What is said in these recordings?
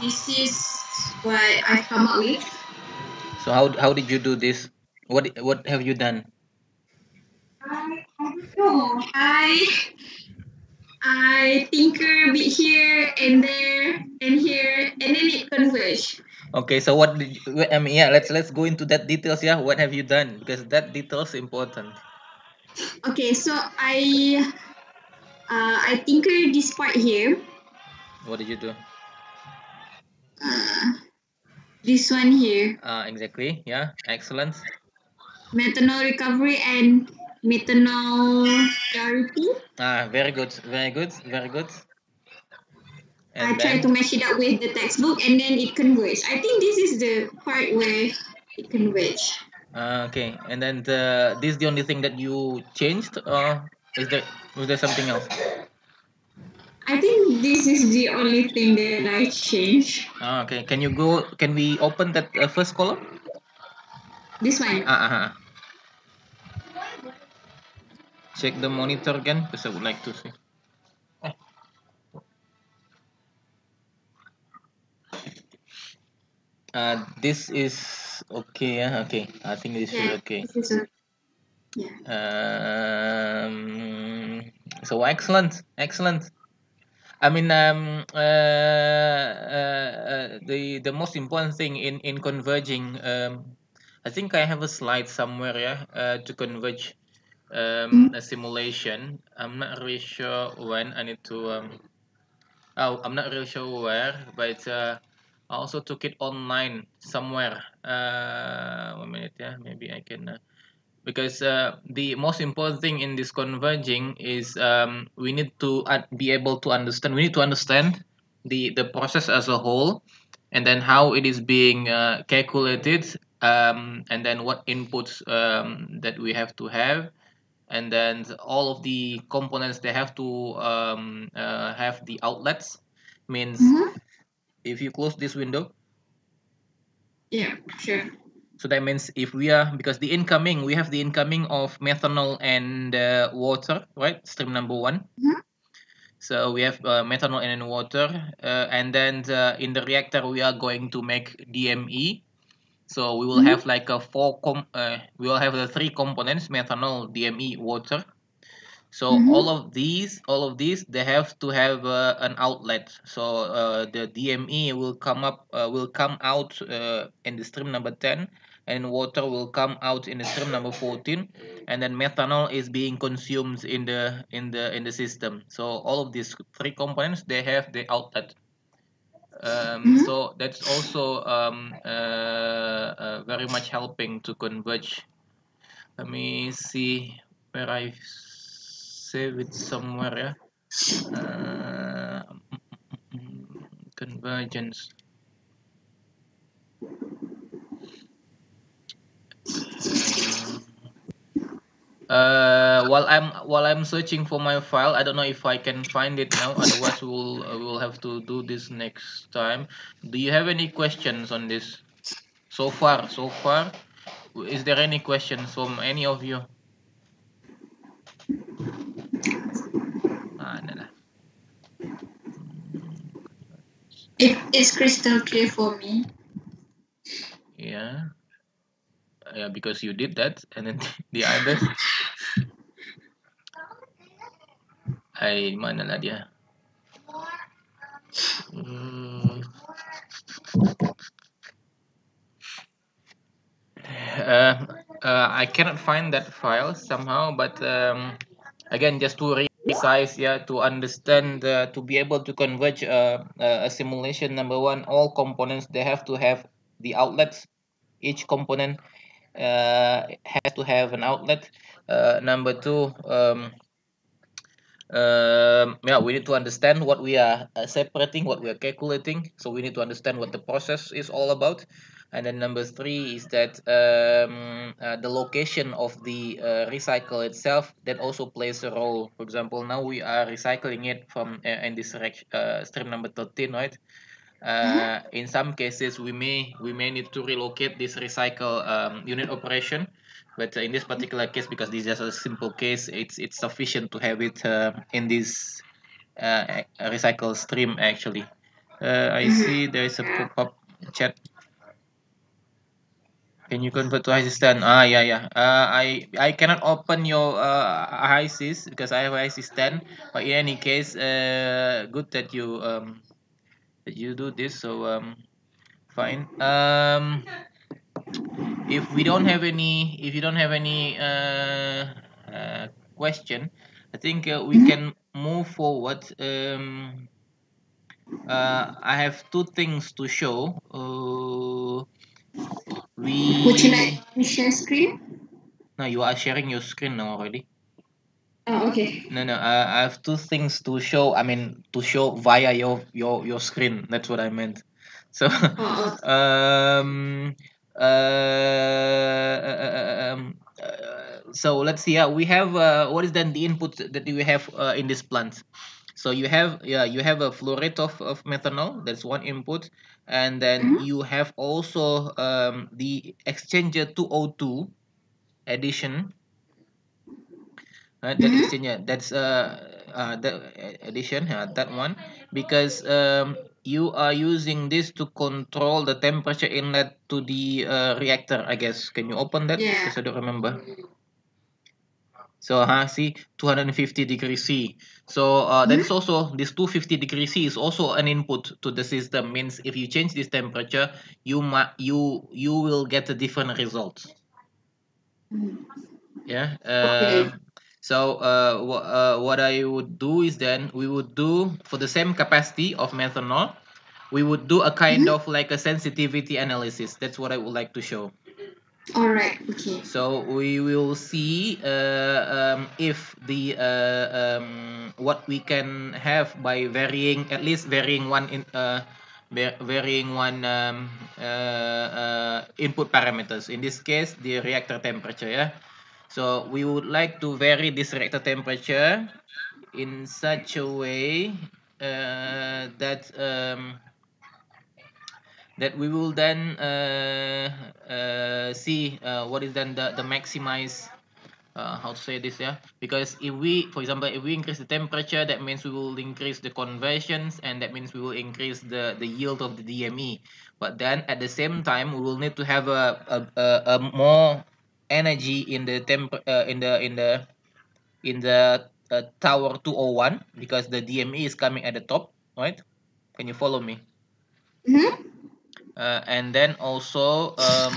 this is what I come up with. So how how did you do this? What what have you done? I, I don't know. I I tinker a bit here and there and here and then it converge. Okay, so what did you, I mean? Yeah, let's let's go into that details. Yeah, what have you done? Because that details important. Okay, so I uh, I tinker this part here. What did you do? Uh, this one here, Uh, exactly. Yeah, excellent. methanol recovery and methanol purity. Ah, very good, very good, very good. I try to match it up with the textbook and then it converge. I think this is the part where it converge. uh, okay, and then the this the only thing that you changed, or is there was there something else? I think this is the only thing that I changed. Ah, okay, can you go? Can we open that uh, first column? This one. Ah, ah, ah. Check the monitor again because I would like to see. Uh, this is okay. Yeah, okay. I think this is Yeah, okay. this is a, yeah. Um, so excellent, excellent. I mean, um, uh, uh, uh, the the most important thing in in converging, um, I think I have a slide somewhere, yeah, uh, to converge um, a simulation. I'm not really sure when I need to. Um, oh, I'm not really sure where, but uh, I also took it online somewhere. Uh, one minute, yeah, maybe I can. Because uh, the most important thing in this converging is um, we need to be able to understand we need to understand the the process as a whole and then how it is being uh, calculated um, and then what inputs um, that we have to have and then all of the components they have to um, uh, have the outlets means Mhm. if you close this window Yeah, sure. So that means if we are because the incoming we have the incoming of methanol and uh, water, right? Stream number one. Mhm. So we have uh, methanol and water, uh, and then the, in the reactor we are going to make DME. So we will Mhm. have like a four com. Uh, we will have the three components: methanol, DME, water. So Mhm. all of these, all of these, they have to have uh, an outlet. So uh, the DME will come up, uh, will come out uh, in the stream number ten, and water will come out in the stream number fourteen, and then methanol is being consumed in the in the in the system. So all of these three components, they have the outlet. Um, Mhm. so that's also um, uh, uh, very much helping to converge. Let me see where I save it somewhere. Uh, convergence. Uh, while I'm while I'm searching for my file, I don't know if I can find it now. Otherwise, we'll uh, we'll have to do this next time. Do you have any questions on this? So far, so far, is there any questions from any of you? Ah. It is crystal clear for me. Yeah, yeah, because you did that, and then the others. Ay, mana lah dia? Hmm. Uh, uh, I cannot find that file somehow, but um, again, just to resize, yeah, to understand, uh, to be able to converge uh, uh, a simulation. Number one, all components they have to have the outlets. Each component uh, has to have an outlet. Uh, number two, um, um, yeah, we need to understand what we are separating, what we are calculating. So we need to understand what the process is all about. And then number three is that um, uh, the location of the uh, recycle itself that also plays a role. For example, now we are recycling it from uh, in this uh, stream number 13, right? Uh, in some cases, we may we may need to relocate this recycle um, unit operation, but in this particular case, because this is just a simple case, it's it's sufficient to have it uh, in this uh, recycle stream actually. Uh, I Mhm. see there is a pop-up chat. Can you convert to HYSYS 10? Ah, yeah, yeah. Uh, I I cannot open your uh, HYSYS because I have HYSYS 10. But in any case, uh, good that you um that you do this. So um, fine. Um, if we don't have any, if you don't have any uh, uh question, I think uh, we can move forward. Um, uh, I have two things to show. Uh, we Would you like to share screen? no, you are sharing your screen now already. Oh, okay. No, no. Uh, I have two things to show. I mean, to show via your your your screen. That's what I meant. So, Oh, um, uh, uh, um, uh, so let's see. Yeah, we have uh, what is then the input that we have uh, in this plant. So you have yeah you have a flow rate of, of methanol. That's one input, and then Mhm. you have also um, the exchanger 202 addition uh, that Mhm. exchange yeah, that's uh, uh that uh, addition uh, that one because um you are using this to control the temperature inlet to the uh, reactor i guess can you open that Yeah. because i don't remember so huh, see 250 degrees c so uh, that Mhm. also this 250 degrees c is also an input to the system means if you change this temperature you you you will get a different result yeah Okay. um so uh, uh, what i would do is then we would do for the same capacity of methanol we would do a kind Mhm. of like a sensitivity analysis that's what i would like to show All right. Okay. so we will see uh, um, if the uh, um, what we can have by varying at least varying one in uh, va- varying one um, uh, uh, input parameters in this case the reactor temperature yeah so we would like to vary this reactor temperature in such a way uh, that um, that we will then uh, uh, see uh, what is then the, the maximize how to say this yeah? Because if we for example if we increase the temperature that means we will increase the conversions and that means we will increase the the yield of the DME but then at the same time we will need to have a a, a, a more energy in the temp uh, in the in the in the uh, tower 201 because the DME is coming at the top right? Can you follow me? Mhm. Uh, and then also um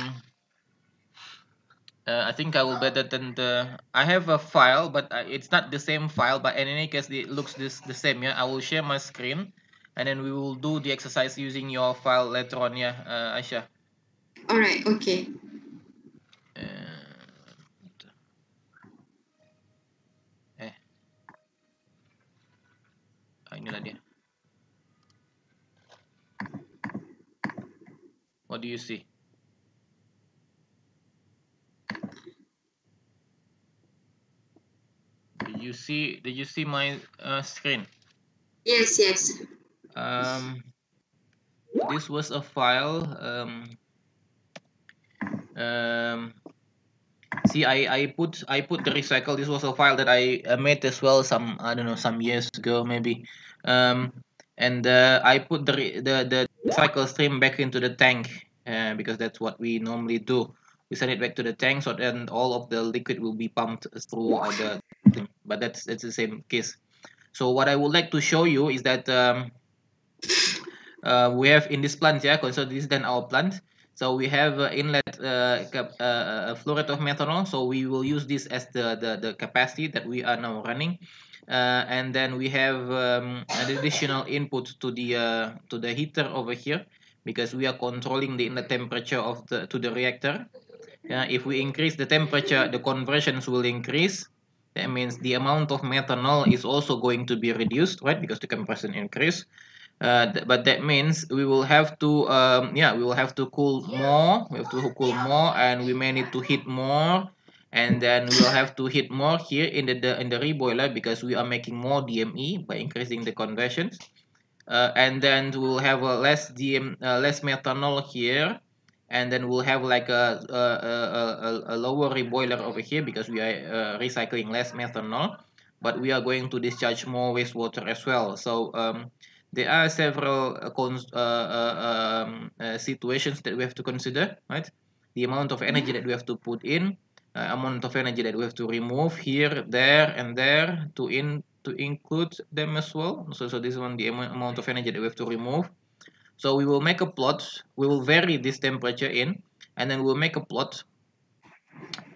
uh, I think I will better than the I have a file but it's not the same file but in any case it looks this the same yeah I will share my screen and then we will do the exercise using your file later on yeah uh, Aisha All right. Okay. uh, eh ah, inilah dia what do you see did you see did you see my uh, screen Yes. Yes. um this was a file um um see I, I put I put the recycle this was a file that I uh, made as well some I don't know some years ago maybe um and uh, I put the the the cycle stream back into the tank uh, because that's what we normally do. We send it back to the tank so then all of the liquid will be pumped through uh, the thing. but that's that's the same case. So what I would like to show you is that um, uh, we have in this plant yeah so this is then our plant. So we have uh, inlet uh, uh, flow rate of methanol. So we will use this as the, the the capacity that we are now running uh, and then we have um, an additional input to the uh, to the heater over here because we are controlling the temperature of the to the reactor. Yeah, if we increase the temperature the conversions will increase. That means the amount of methanol is also going to be reduced right? Because the compression increase. Uh, th- but that means we will have to um, yeah we will have to cool more. We have to cool more and we may need to heat more and then we will have to hit more here in the, the in the reboiler because we are making more DME by increasing the conversions. Uh, and then we'll have a less DM uh, less methanol here. And then we'll have like a a, a, a, a lower reboiler over here because we are uh, recycling less methanol. But we are going to discharge more wastewater as well. So um, there are several uh, uh, uh, um, uh, situations that we have to consider, right? The amount of energy that we have to put in, amount of energy that we have to remove here, there, and there to in to include them as well. So, so this one the amount of energy that we have to remove. So we will make a plot. We will vary this temperature in, and then we'll make a plot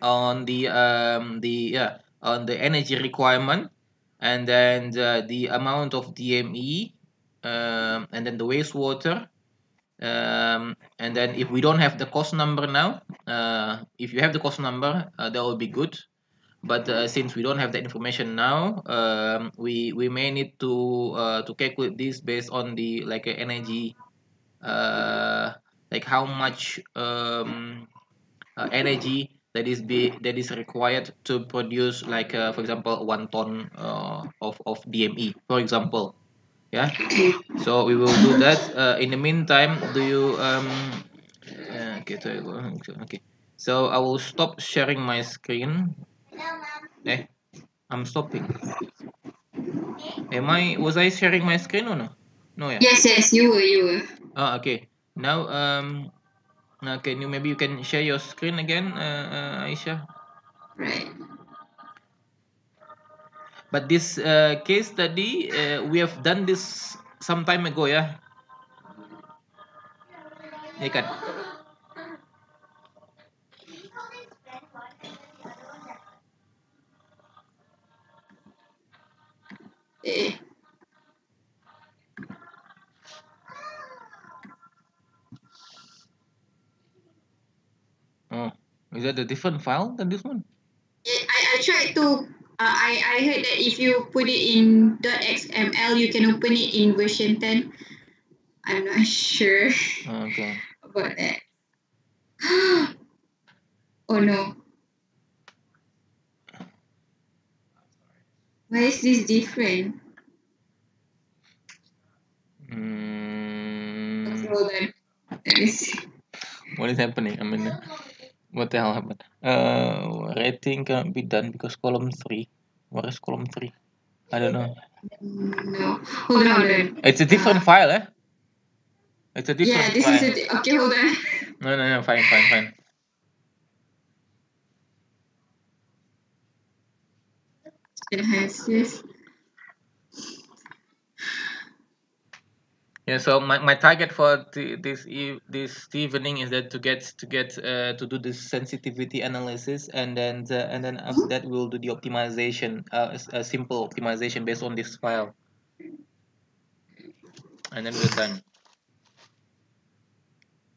on the um the yeah on the energy requirement, and then the, the amount of DME, um, and then the wastewater, um, and then if we don't have the cost number now, uh, if you have the cost number, uh, that will be good. But uh, since we don't have the information now um, we we may need to uh, to calculate this based on the like energy uh, like how much um, uh, energy that is be that is required to produce like for example one ton of of DME for example yeah so we will do that uh, in the meantime do you um uh, okay so, okay so I will stop sharing my screen Eh, I'm stopping. Am I was I sharing my screen or no? No, yeah. Yes, yes, you were, you were. Oh, okay. Now, um, can you maybe you can share your screen again, uh, uh, Aisha? Right. But this uh, case study, uh, we have done this some time ago, yeah. Ya kan? Oh, is that a different file than this one? eh, I, I tried to, uh, I, I heard that if you put it in .xml, you can open it in version 10. I'm not sure okay. about that. oh no. Why is this different? Hmm. hold on. Let me see. What is happening? I mean, what the hell happened? Uh, rating cannot be done because column three. Where is column three? I don't know. No. Hold on, hold on. It's a different file, eh? It's a different file. Yeah, this file. is a. di- Okay, hold on. No, no, no. Fine, fine, fine. Enhances. Yeah. So my, my target for the, this eve this evening is that to get to get uh, to do this sensitivity analysis and then the, and then after that we'll do the optimization uh, s- a simple optimization based on this file and then we're done.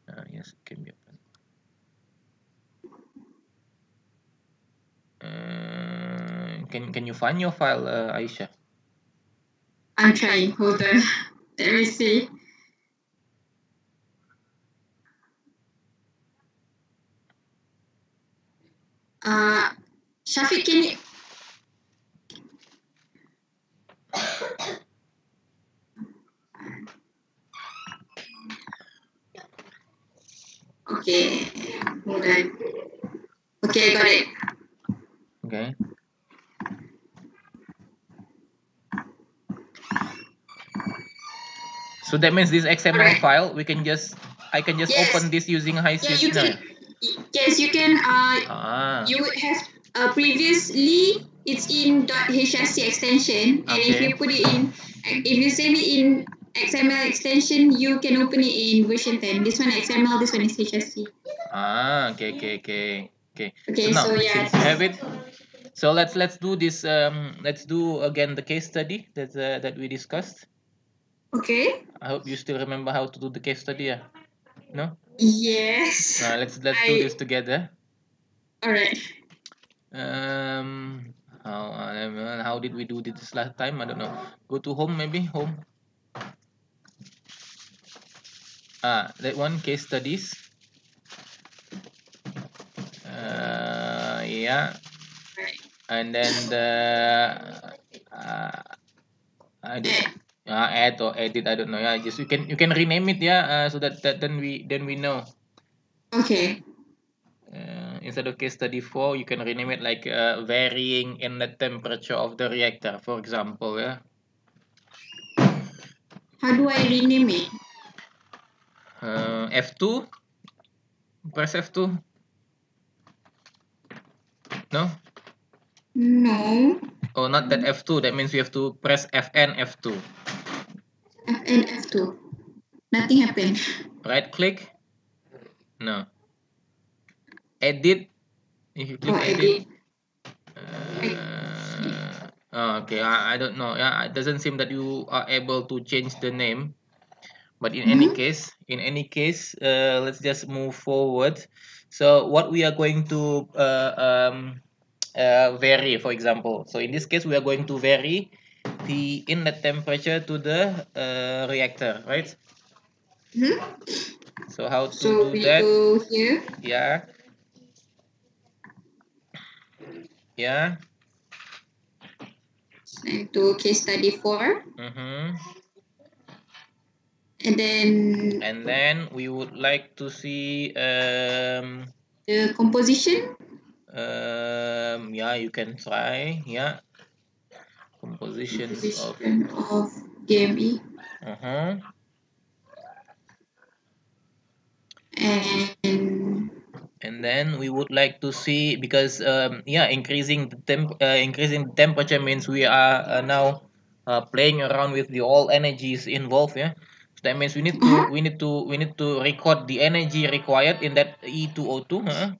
Uh, yes, it can be open. Uh, can can you find your file, uh, Aisha? I'm trying. Hold on. Let me see. Uh, Shafiq, can you? Okay, hold on. Okay, got it. Okay. So that means this XML file, we can just, I can just Yes. open this using Yeah, HYSYS you can. Yes, you can. Uh, Ah, you would have uh, previously it's in .hsc extension and if you put it in if you save it in XML extension you can open it in version 10 this one XML this one is HSC ah, okay, okay, okay, okay. okay so now, so yeah have it, so let's let's do this. Um, let's do again the case study that uh, that we discussed. Okay I hope you still remember how to do the case study. Yeah. No. yes Uh, let's let's do this together. all right Um, how uh, how did we do this last time? I don't know. Go to home maybe home. Ah, that one case studies. Uh, yeah, right and then the uh, I did, uh, add or edit. I don't know. Yeah, just you can you can rename it. Yeah, uh, so that that then we then we know. okay Uh, instead of case study 4, you can rename it like uh, varying in the temperature of the reactor, for example. Yeah. how do I rename it? Uh, F2. Press F2. No? No. Oh, not that F2. That means we have to press FN F2. FN F2. Nothing happened. Right click. No. Edit. If you click Oh, edit. edit. Uh, oh, okay, I, I don't know. Yeah, it doesn't seem that you are able to change the name. But in any Mhm. case, in any case, uh, let's just move forward. So what we are going to uh, um, uh, vary, for example. So in this case, we are going to vary the inlet temperature to the uh, reactor, right? Mhm. So how to So do we that? go here. Yeah. Yeah. And to case study four. Mm-hmm. And then And then we would like to see um the composition. um yeah you can try yeah composition of Composition of uh-huh. And and then we would like to see because um yeah increasing the temp uh, increasing the temperature means we are uh, now uh, playing around with the all energies involved yeah? So that means we need to we need to we need to record the energy required in that E2O2 huh?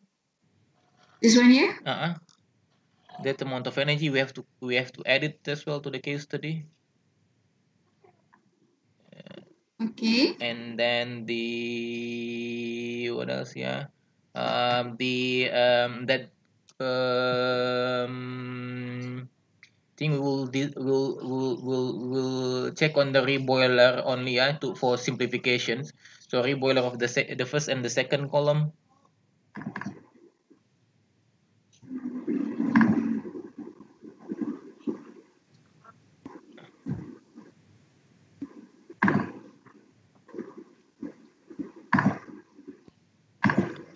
this one here. uh-uh that amount of energy we have to we have to add it as well to the case study. Okay. and then the what else yeah? Um the um that um thing we will will will will check on the reboiler only yeah to for simplifications. So reboiler of the the first and the second column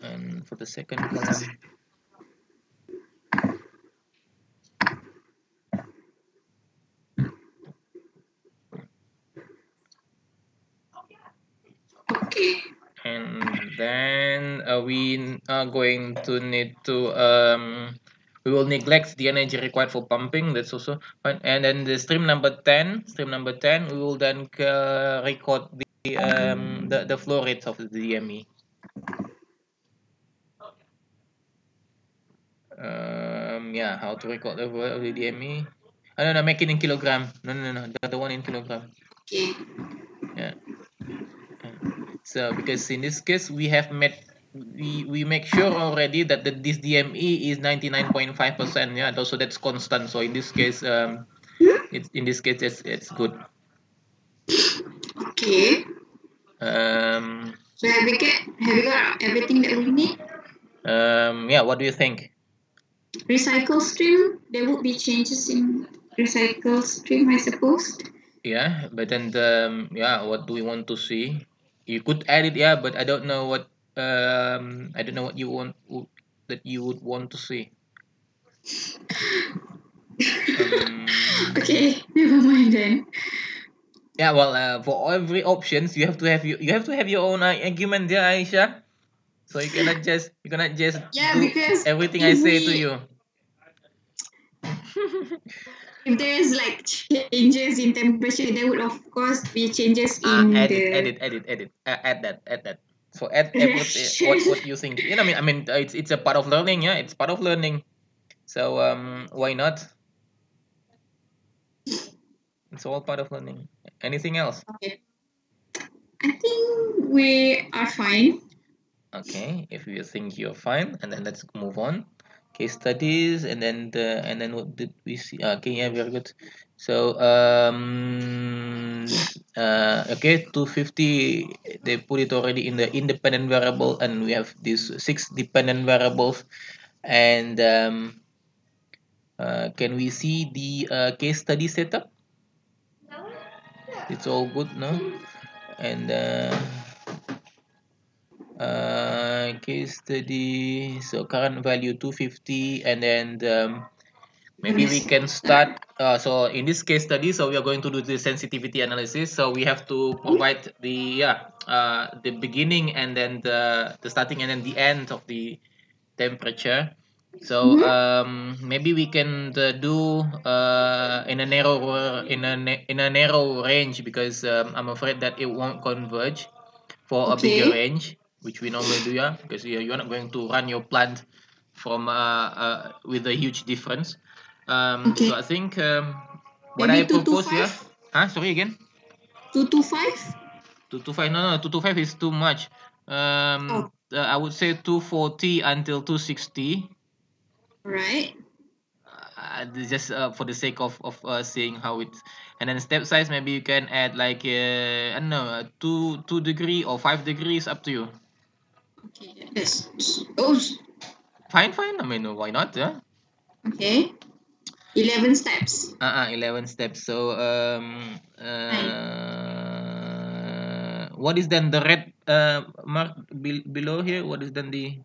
and for the second column Okay. and then uh, we are going to need to um we will neglect the energy required for pumping that's also fine and then the stream number 10 stream number 10 we will then uh, record the um the, the flow rates of the DME um yeah how to record the flow of the DME I don't know make it in kilogram. No no no the, the one in kilogram. Okay. yeah. So because in this case we have met we we make sure already that the this DME is 99.5 percent yeah so that's constant. So in this case um it's in this case it's, it's good. Okay. um So have we get have we got everything that we need? um yeah what do you think Recycle stream. There would be changes in recycle stream, I suppose. yeah but then the um, yeah what do we want to see you could add it yeah but I don't know what um I don't know what you want that you would want to see um, Okay, never mind then. Yeah, well, uh, for every options, you have to have you you have to have your own uh, argument there, Aisha. So you cannot just you cannot just Yeah, do because everything I say to you. If there's like changes in temperature, there would of course be changes Ah, in edit, the edit, edit, edit. Uh, add that, add that. So add everything what what you think. You know, I mean, I mean, uh, it's it's a part of learning. Yeah, it's part of learning. So um, why not? It's all part of learning. Anything else? Okay. I think we are fine. Okay, if you think you're fine, and then let's move on. Case studies, and then the and then what did we see? Ah, Okay, yeah, very good. So um uh okay, 250 they put it already in the independent variable, and we have these six dependent variables, and um uh, can we see the uh, case study setup? It's all good, no? And uh, uh case study so current value 250 and then the, um, maybe we can start uh, so in this case study so we are going to do the sensitivity analysis. So we have to provide the yeah uh, the beginning and then the the starting and then the end of the temperature. So um, maybe we can uh, do uh, in a narrow in a in a narrow range because um, I'm afraid that it won't converge for a bigger Okay. range which we normally do yeah because you're, you're not going to run your plant from uh, uh with a huge difference um Okay. so i think um what i Maybe two to propose here five? huh sorry again Two to five? 225 no no 225 is too much um Oh. uh, i would say 240 until 260 Right. uh, just uh, for the sake of of uh, seeing how it's and then step size maybe you can add like uh, i don't know uh, two two degree or five degrees up to you Okay. That's oh fine fine i mean why not yeah okay. Eleven steps. Uh, uh 11 steps. So, um, uh, what is then the red uh mark be below here? What is then the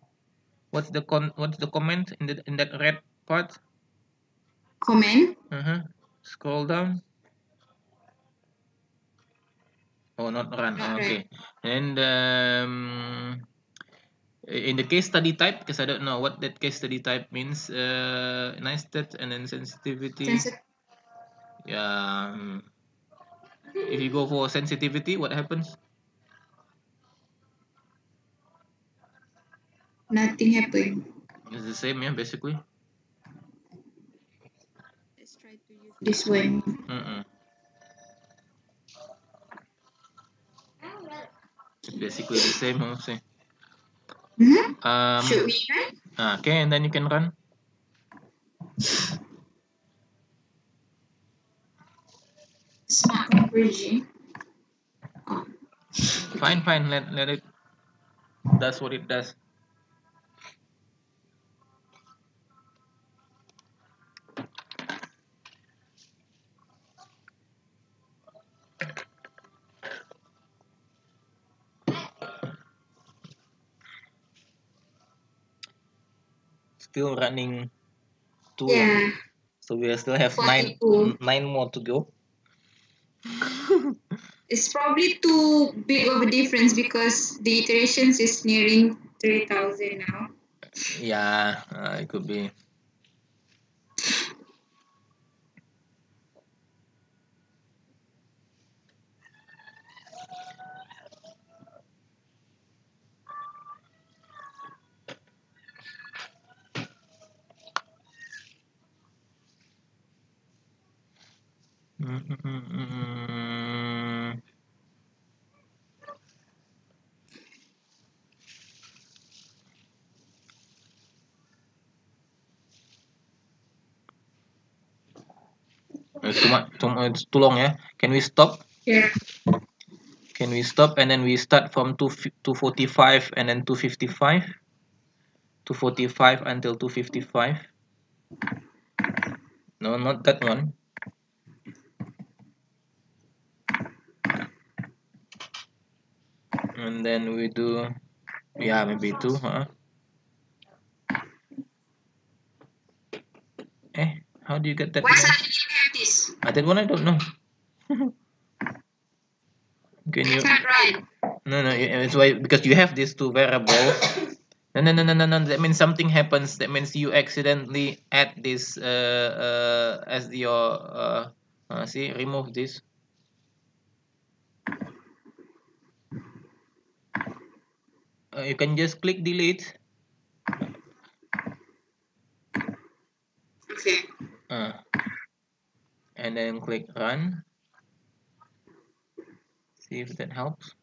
what's the con what's the comment in the in that red part? Comment. Uh-huh. Scroll down. Oh, not run. Not Oh, run. okay. And um, in the case study type, because I don't know what that case study type means. Uh, nice stat and then sensitivity. Sensi- Yeah. um, If you go for sensitivity, what happens? Nothing happened. It's the same, yeah, basically. Let's try to use this one. Mm-mm. It's basically the same, I would say. Mm-hmm. Um, Should we run? ah, okay, and then you can run. Smart. Fine, fine. Let let it. That's what it does. Still running two. Yeah. So we still have nine nine more to go. It's probably too big of a difference because the iterations is nearing 3000 now. Yeah, uh, it could be. Mm-mm-mm-mm. It's too much. Too, it's too long, yeah. Can we stop? Yeah. Can we stop and then we start from two two forty five and then two fifty five? Two forty five until two fifty five. No, not that one. And then we do, yeah, maybe two, huh? Eh, how do you get that Why one? suddenly you have this? Ah, that one I don't know. Can you? run. No, no. it- It's why because you have these two variables. No, no, no, no, no, no. That means something happens. That means you accidentally add this uh, uh, as your uh, uh, see. Remove this. Uh, you can just click delete. Okay. Uh, and then click run. See if that helps.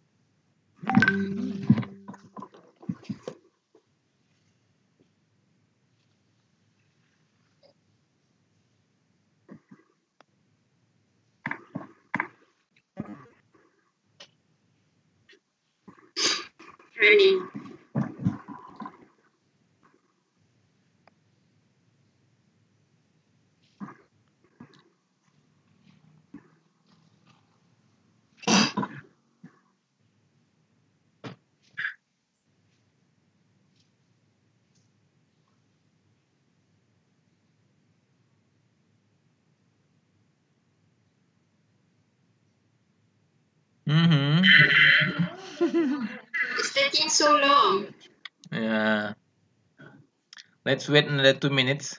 Let's wait another two minutes.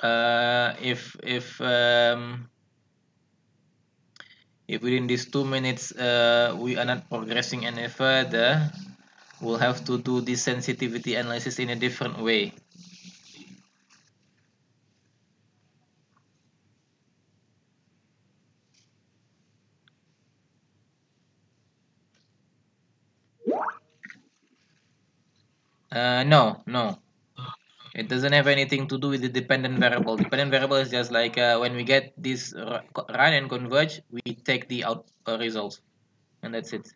Uh, if if um, if within these two minutes uh, we are not progressing any further, we'll have to do this sensitivity analysis in a different way. Uh, no, no. It doesn't have anything to do with the dependent variable. Dependent variable is just like uh, when we get this run and converge, we take the out uh, results, and that's it.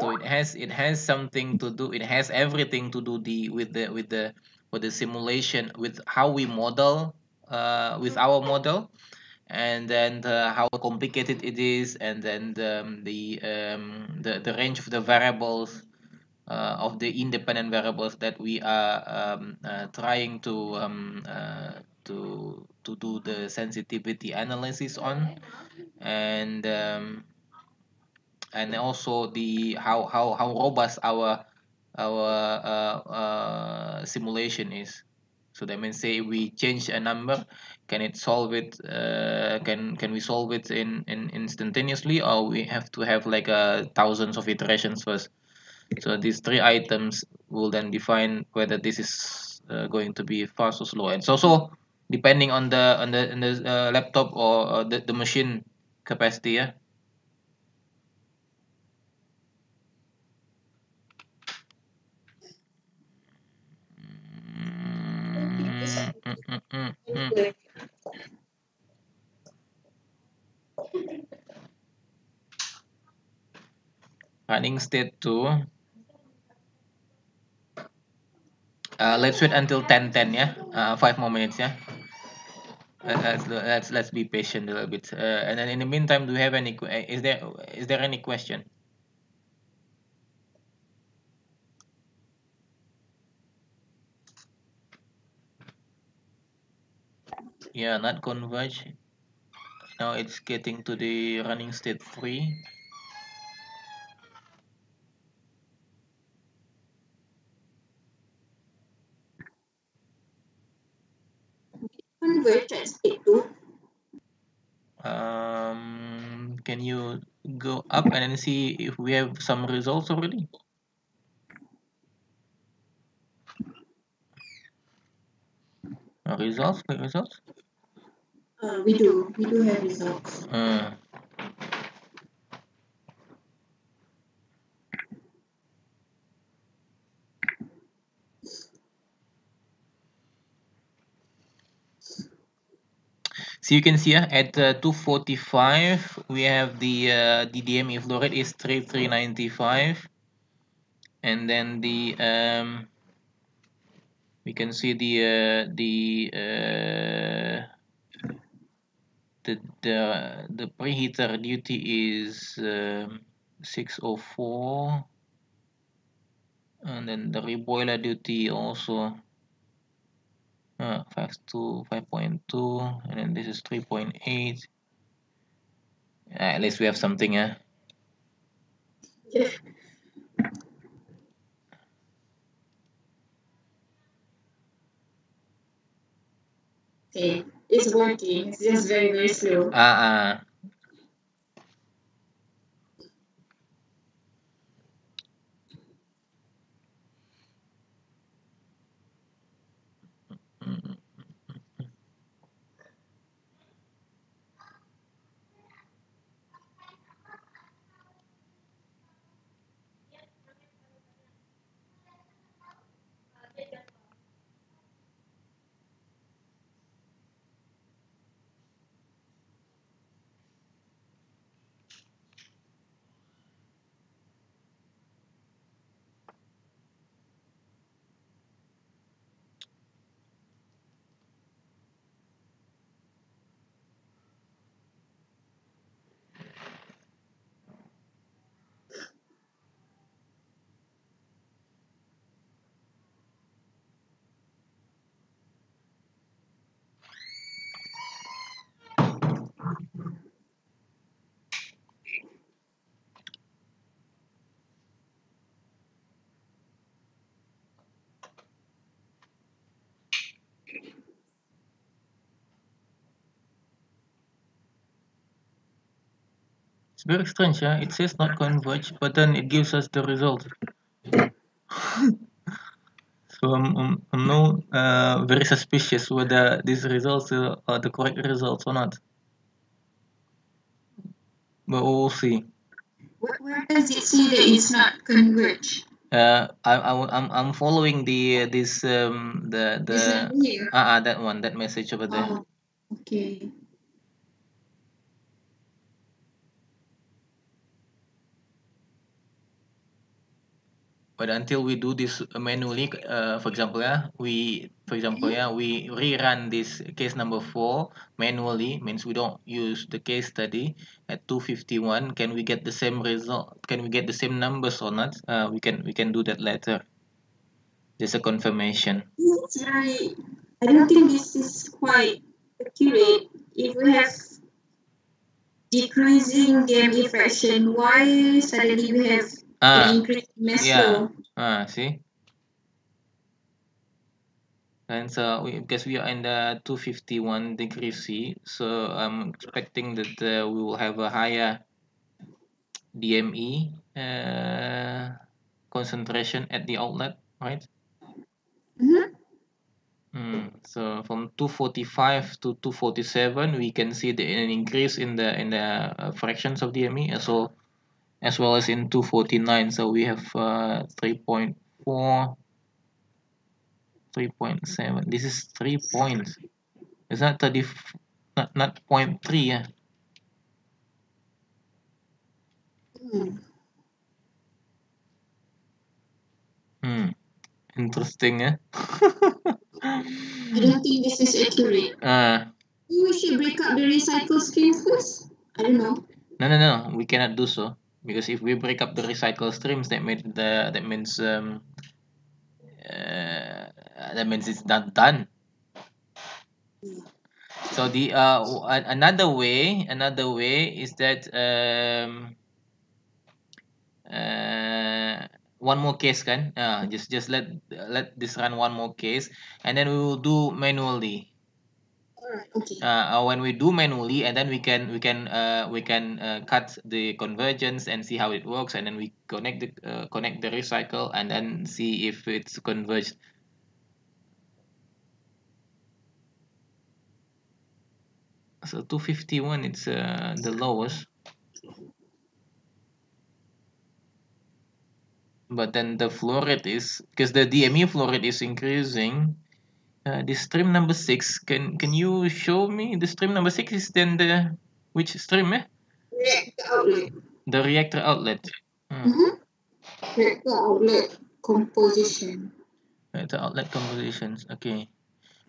So it has it has something to do. It has everything to do the with the with the with the simulation with how we model uh, with our model, and then the, how complicated it is, and then the um, the um, the the range of the variables uh, of the independent variables that we are um, uh, trying to um, uh, to to do the sensitivity analysis on. And um, and also the how how how robust our our uh, uh, simulation is. So that means say we change a number can it solve it uh, can can we solve it in, in instantaneously or we have to have like uh, thousands of iterations first so these three items will then define whether this is uh, going to be fast or slow. And so so depending on the on the, on the uh, laptop or uh, the, the machine capacity yeah? Running state 2 uh, let's wait until 10 10 yeah? Uh, five more minutes yeah? Let's let's let's be patient a little bit. Uh, and then in the meantime do you have any is there is there any question? Yeah not converge. Now it's getting to the running state 3 At state 2 um can you go up and then see if we have some results already? Results results? Uh, we do. We do have results. Uh, So you can see uh, at uh, 245 we have the uh, DDME flow rate is 3395 and then the um, we can see the uh, the uh, the the the preheater duty is um, 604 and then the reboiler duty also uh, 5 to 5.2 and then this is 3.8 uh, at least we have something uh. yeah. okay it's working it's just very very slow uh, uh. Very strange, yeah. It says not converge, but then it gives us the result. so I'm, I'm, I'm now uh, very suspicious whether these results are the correct results or not. But we'll see. Where, does it say that it's not converge? Uh, I, I, I'm, I'm following the this um the the uh, uh that one that message over there. Oh, okay. But until we do this manually uh, for example yeah we for example yeah we rerun this case number four manually means we don't use the case study at 251 can we get the same result can we get the same numbers or not uh, we can we can do that later just a confirmation right. I don't think this is quite accurate. If we have decreasing DME fraction, why suddenly we have ah an increase mass yeah. flow? ah see and so we, because we are in the 251 degree C so I'm expecting that uh, we will have a higher DME uh, concentration at the outlet right Mm-hmm. Mm, so from 245 to 247 we can see the an increase in the in the uh, fractions of DME as well as well as in 249 so we have uh, 3.4 3.7 this is 3 points. It's not 30 not not 0.3 yeah? Hmm. hmm. Interesting yeah? I don't think this is accurate. uh. We should break up the recycle stream first. I don't know. no no no. We cannot do so because if we break up the recycle streams that means the that means um uh, that means it's not done. So the uh another way another way is that um uh one more case can uh, just just let let this run one more case. And then we will do manually Okay. uh, uh, when we do manually and then we can we can uh, we can uh, cut the convergence and see how it works and then we connect the uh, connect the recycle and then see if it's converged so 251 it's uh, the lowest but then the flow rate is because the DME flow rate is increasing uh, the stream number six can can you show me the stream number six is then the which stream eh? Reactor outlet. the reactor outlet hmm. Mm-hmm. Reactor outlet composition. reactor outlet compositions okay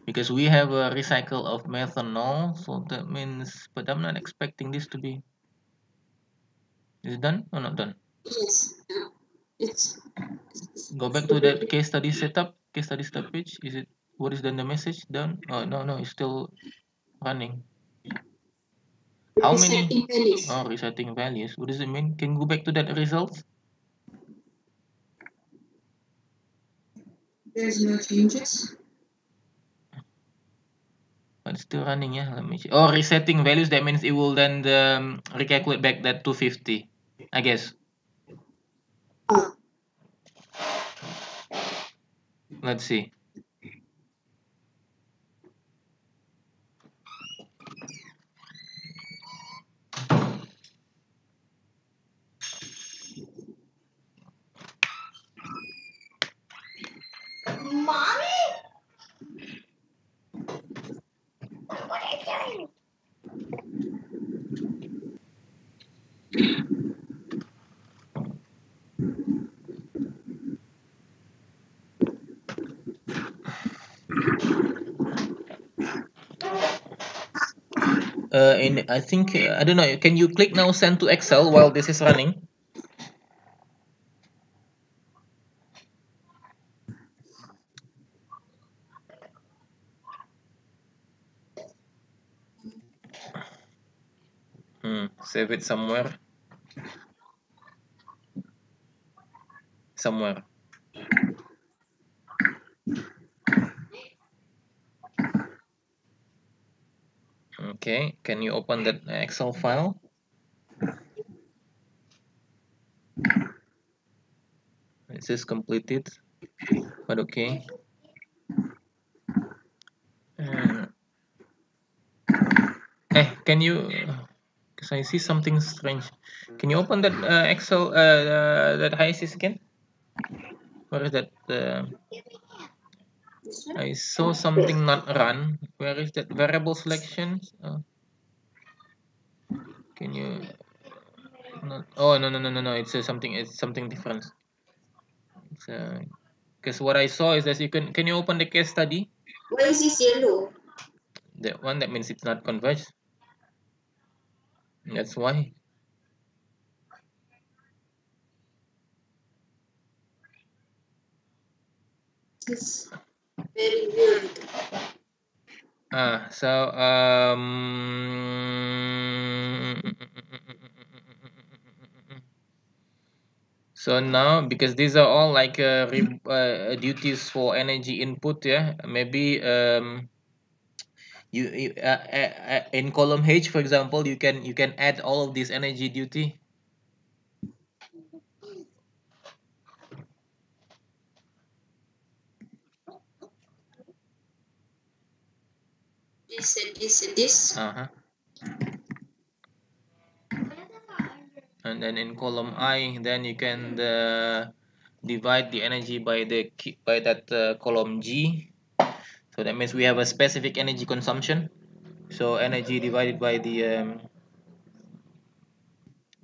because we have a recycle of methanol so that means but I'm not expecting this to be is it done or not done Yes. It's go back to that case study setup case study setup page is it what is then the message done? Oh no no it's still running. How many values. oh resetting values. What does it mean? Can you go back to that result? There's no changes. but it's still running yeah. Let me see. oh resetting values that means it will then um, recalculate back that 250 I guess. Oh, let's see uh in I think uh, I don't know can you click now send to Excel while this is running? Hmm save it somewhere somewhere. Okay, can you open that Excel file? Is this completed? But okay. Uh, eh, can you? Because I see something strange. Can you open that uh, Excel, uh, uh, that high again? Where is that uh, I saw something not run. Where is that variable selection? Uh, can you not oh no no no no no it's uh, something it's something different. Because uh, what I saw is that you can can you open the case study? Why is this yellow? That one that means it's not converged. That's why it's very weird Ah, so um, so now because these are all like uh, uh, duties for energy input, yeah, maybe um, you, you uh, uh, uh, in column H, for example, you can you can add all of this energy duty. This and this and this. Uh-huh. And then in column I, then you can uh, divide the energy by the by that uh, column G. So that means we have a specific energy consumption. So energy divided by the um,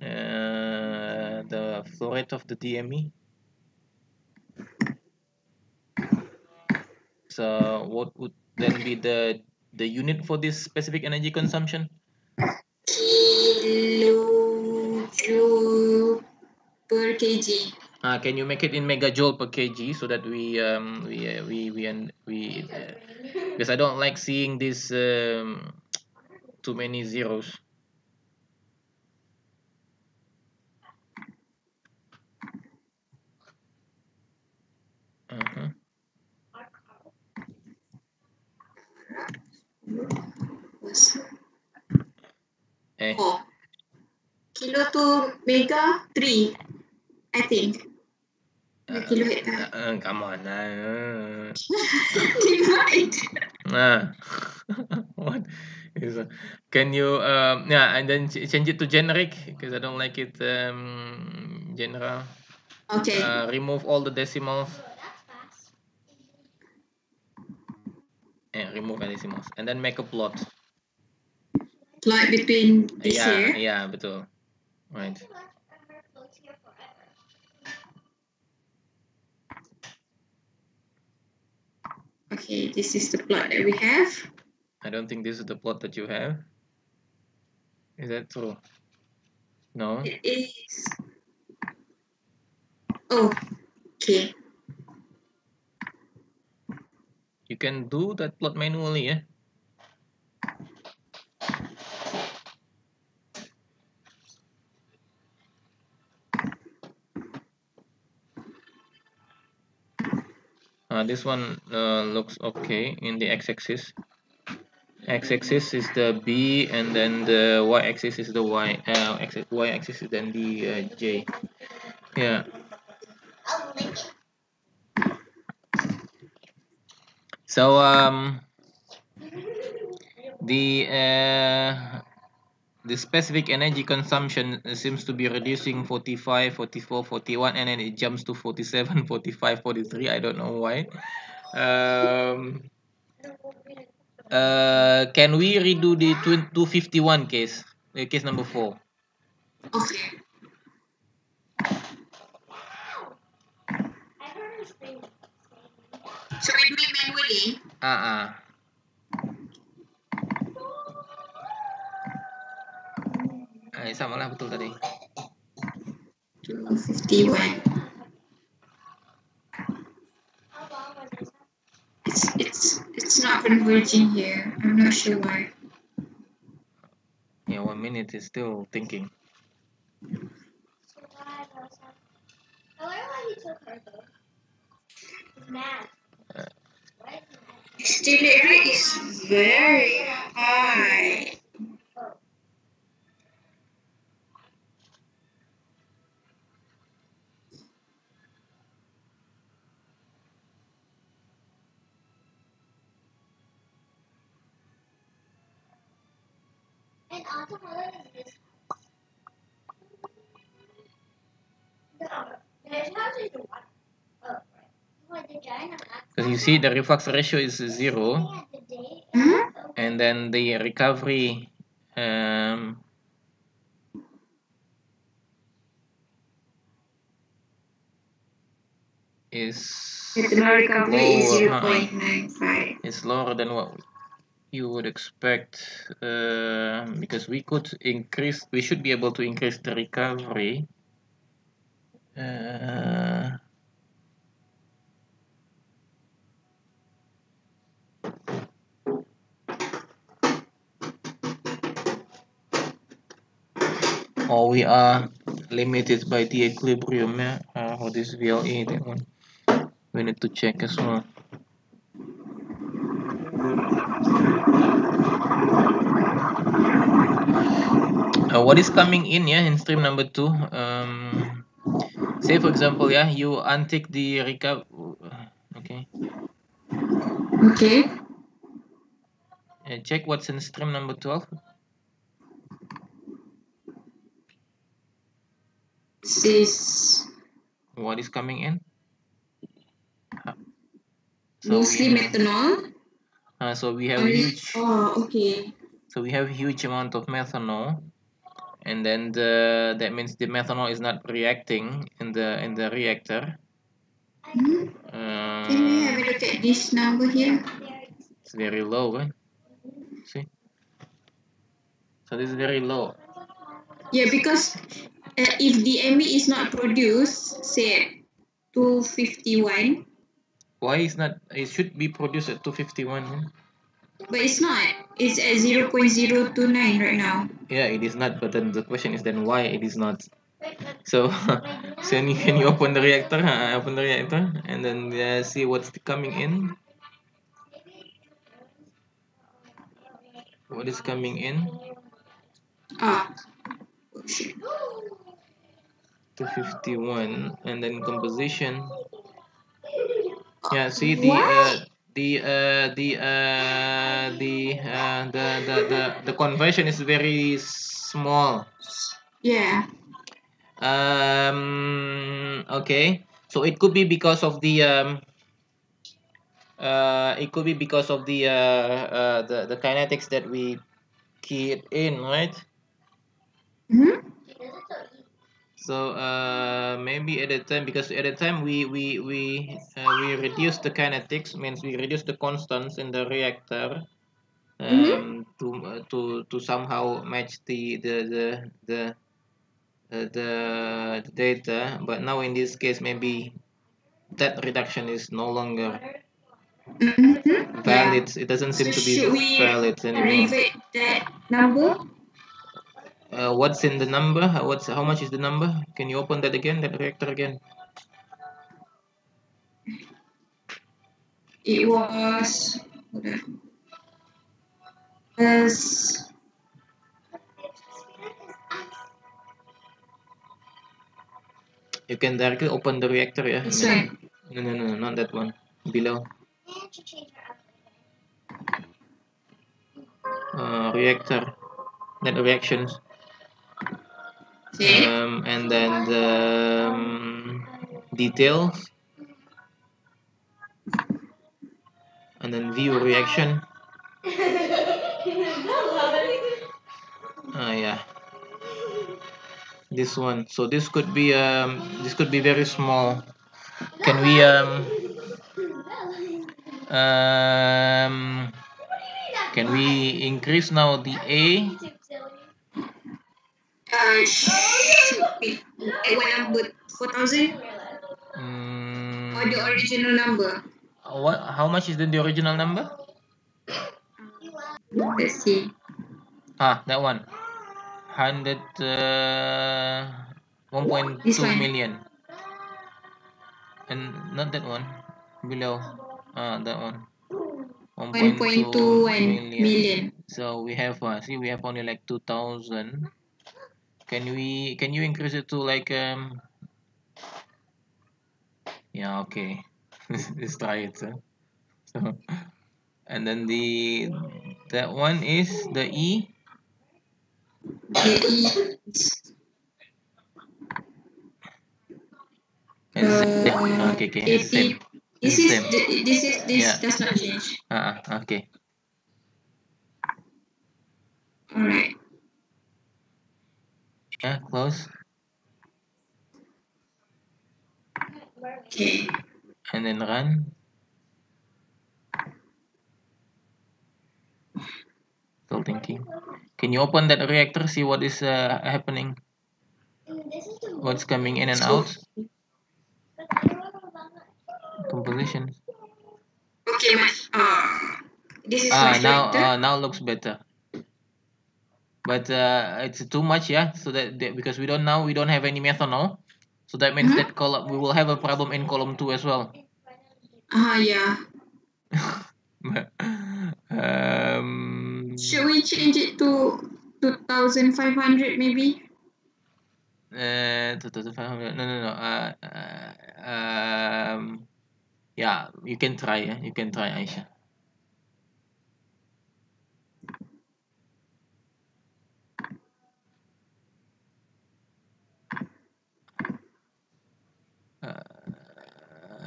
uh, the flow rate of the DME. So what would then be the the unit for this specific energy consumption? Kilojoule per kg. Uh, can you make it in megajoule per kg so that we um we uh, we we and we uh, because I don't like seeing this um, too many zeros. Uh -huh. Eh. Oh. Kilo to mega three, I think. Uh, kilo hectare. Uh, come on. Uh, Divide. uh, what is uh, can you um yeah and then ch change it to generic because I don't like it um general. Okay. Uh, remove all the decimals. And remove the decimals and then make a plot. Plot between this yeah, here. yeah, betul. Right. Okay, this is the plot that we have. I don't think this is the plot that you have. Is that true? No. It is. Oh, okay. You can do that plot manually, yeah? Uh, this one uh, looks okay in the x-axis. X-axis is the B, and then the y-axis is the Y. Uh, y-axis is then the uh, J. Yeah. So um, the uh, the specific energy consumption seems to be reducing 45 44 41 and then it jumps to 47 45 43 i don't know why. Um, uh, can we redo the 251 case uh, case number four? Okay. So we do it manually. ah uh -uh. Eh, sama lah betul tadi. 251. It's it's it's not converging here. I'm not sure why. Yeah, one minute is still thinking. Distillate rate is very high. Because you see the reflux ratio is zero Hmm? and then the recovery um, is recovery is lower, 0.95. It's lower than what you would expect uh, because we could increase we should be able to increase the recovery uh, or we are limited by the equilibrium uh, for this VLE that one. We need to check as well. Uh, what is coming in yeah in stream number two? Um say for example yeah you untick the recap okay. Okay. uh, check what's in stream number 12 What is coming in Uh, so mostly have, methanol. uh, so we have Only- huge Oh, okay. so we have huge amount of methanol and then the that means the methanol is not reacting in the in the reactor Hmm? Can we have uh, a look at this number here? it's very low right see so this is very low Yeah, because uh, if the ME is not produced, say at 251, why is not it should be produced at 251 huh? but it's not. It's at 0.029 right now. yeah it is not but then the question is then why it is not so so can you, can you open the reactor uh, open the reactor and then uh, see what's coming in what is coming in Ah. Oh. 251 and then composition. Yeah see the uh, the uh, the uh, the uh, the the the the conversion is very small. Yeah. um okay. So it could be because of the um uh it could be because of the uh, uh the the kinetics that we keyed in right? Hmm so uh maybe at the time because at the time we we we uh, we reduce the kinetics means we reduce the constants in the reactor um to uh, to to somehow match the the the the uh, the, the data. But now in this case maybe that reduction is no longer Mm-hmm. valid. It doesn't seem So to be should we valid anymore. Revert that number. Uh, what's in the number How- what's how much is the number can you open that again that reactor again It was. On. You can directly open the reactor yeah this I mean, one. no no no no, not that one below uh, reactor that reactions. Um, and then the um, details. And then view reaction. Ah yeah. This one. So this could be um this could be very small. Can we um um can we increase now the a Uh, at what number? 4,000? mm, Or the original number? what how much is the, the original number Let's see. ah that one 100 uh, 1.2 one. million and not that one below ah that one 1.2 1.21 million. so we have uh, see we have only like 2000 can we can you increase it to like um yeah okay let's try it huh? so and then the that one is the e It's same. Uh, okay, okay. It's 80. same. This is same. this is this Yeah. does not change. Uh, uh, okay. Alright. Yeah, close. And then run. Still thinking. Can you open that reactor, see what is uh, happening? What's coming in and out? Composition. Okay, my uh this is Ah, my now uh, now looks better. But uh, it's too much, yeah. So that, that because we don't now we don't have any methanol, so that means Mhm. that column we will have a problem in column two as well. Ah yeah. um, Should we change it to two thousand five hundred maybe? uh, 2500 no no no uh, uh, um yeah you can try yeah? you can try Aisha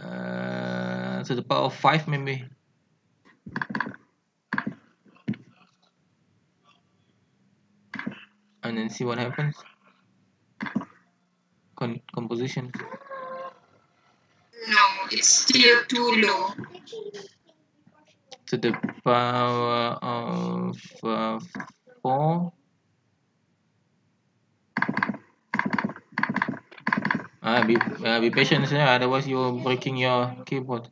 uh, to the power of 5 maybe. And then see what happens. Con composition. No, it's still too low. to the power of uh, 4 Ah, be, uh, be patient, sir. Otherwise, you're breaking your keyboard.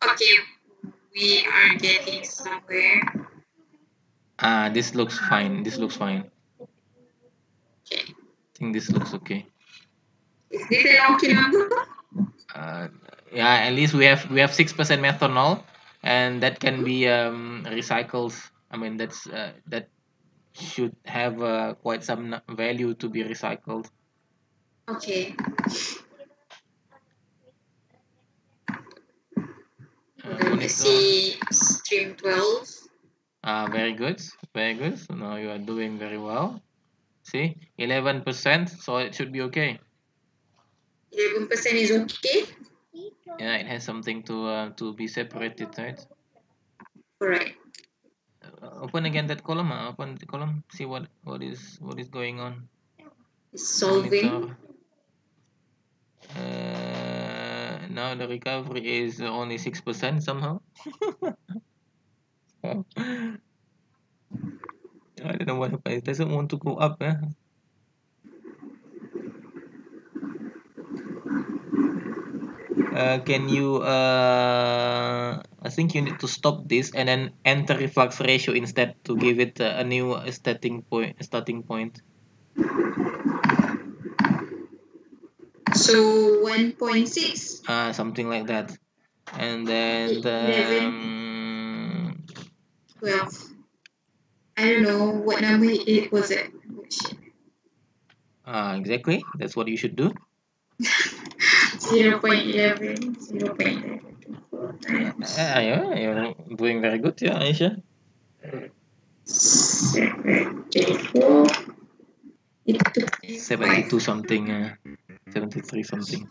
okay, we are getting somewhere. Ah, this looks fine. This looks fine. Okay. I think this looks okay. Is this an okay number? Uh, yeah, at least we have we have six percent methanol, and that can be um, recycled. I mean, that's uh, that should have uh, quite some value to be recycled. Okay. Uh, Let's see stream 12. Ah, very good, very good. So now you are doing very well. See, eleven percent, so it should be okay. 11% is okay. Yeah, it has something to uh, to be separated, right? Alright. Uh, open again that column. Uh, open the column. See what what is what is going on. Solving. Uh, now the recovery is only six percent somehow. I don't know what happened. It doesn't want to go up. Eh? Uh, can you uh, I think you need to stop this and then enter reflux ratio instead to give it uh, a new starting point starting point So 1.6. uh, something like that and then um, 12. I don't know what number it was it. Shit. uh, exactly that's what you should do 0 0.11. 0 0.11. uh, yeah, you're doing very good yeah Aisha 74. It took me 72 something uh, 73 something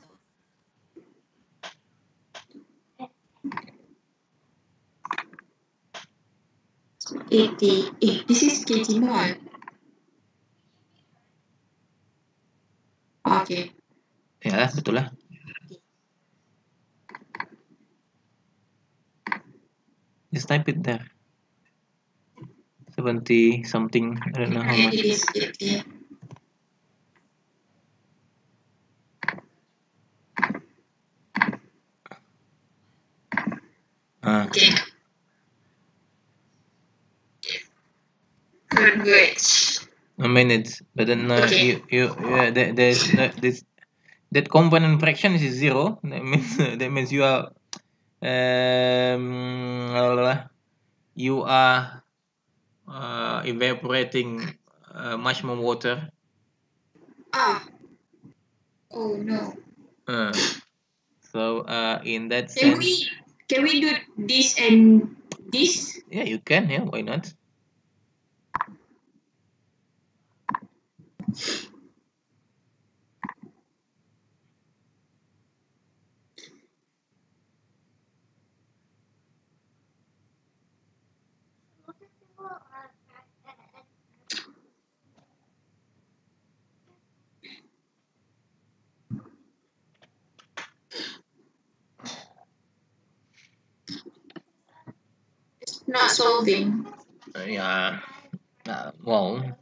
80. Eh, this is KT Mall. Okay. ya betul lah just type it there 70 something I don't know how much it is 80. uh, Okay. Converge. a minute but then uh, Okay. you you yeah, there, there's no, this that component fraction is zero that means that means you are um you are uh, evaporating uh, much more water Ah. Oh no. uh, So uh, in that Can sense, we can we do this and this? yeah, you can. Yeah, why not? Not solving. Yeah. Uh, well,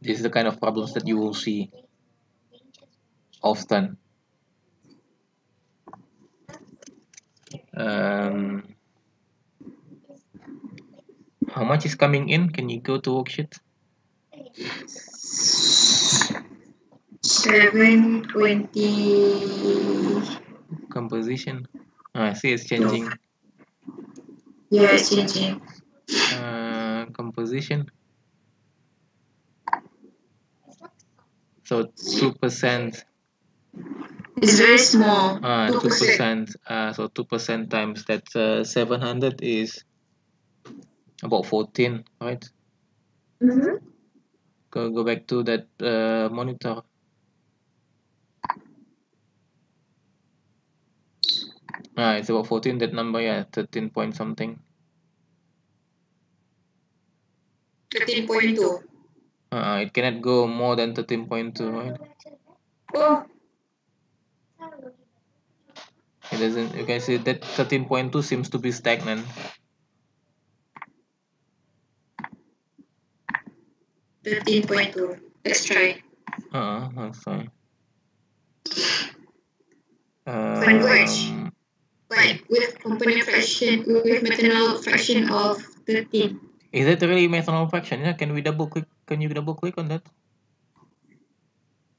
this is the kind of problems that you will see often. Um, how much is coming in? Can you go to worksheet? Seven twenty. Composition. Oh, I see it's changing. Yeah, it's changing. Uh, composition. So two percent. It's very small. Uh, Two percent. Uh, so two percent times that uh, seven hundred is about fourteen, right? Mm-hmm. Go go back to that uh, monitor. Ah, it's about fourteen. That number, yeah, thirteen point something. Thirteen point two. Uh, it cannot go more than thirteen point two, right? Oh, It doesn't. You can see that thirteen point two seems to be stagnant. thirteen point two. Let's try. Uh, that's fine. Converge. Um, Like with component fraction, with methanol fraction of thirteen. is it really methanol fraction? Yeah, can we double click? Can you double click on that?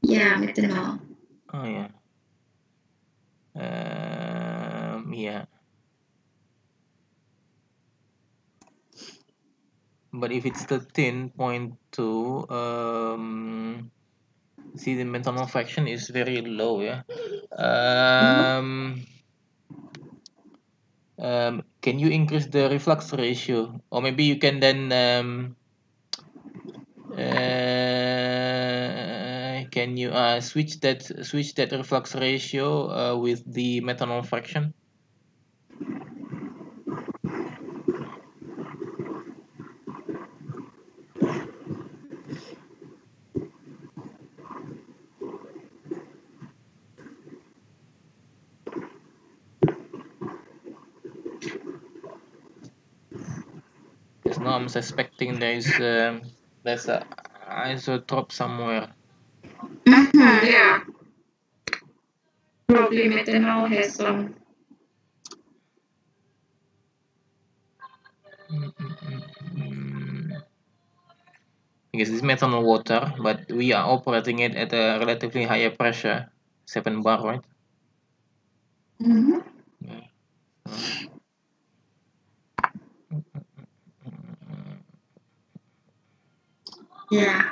Yeah, methanol. Oh yeah. Um, yeah. But if it's thirteen point two, um, see the methanol fraction is very low. Yeah. Um. Um, can you increase the reflux ratio, or maybe you can then um, uh, can you uh, switch that switch that reflux ratio uh, with the methanol fraction? I'm suspecting there is um, there's a azeotrope somewhere. Mm-hmm, yeah. Probably methanol has some. Mm, Because it's methanol water, but we are operating it at a relatively higher pressure, 7 bar, right? Mm-hmm. Yeah. Yeah. Yeah,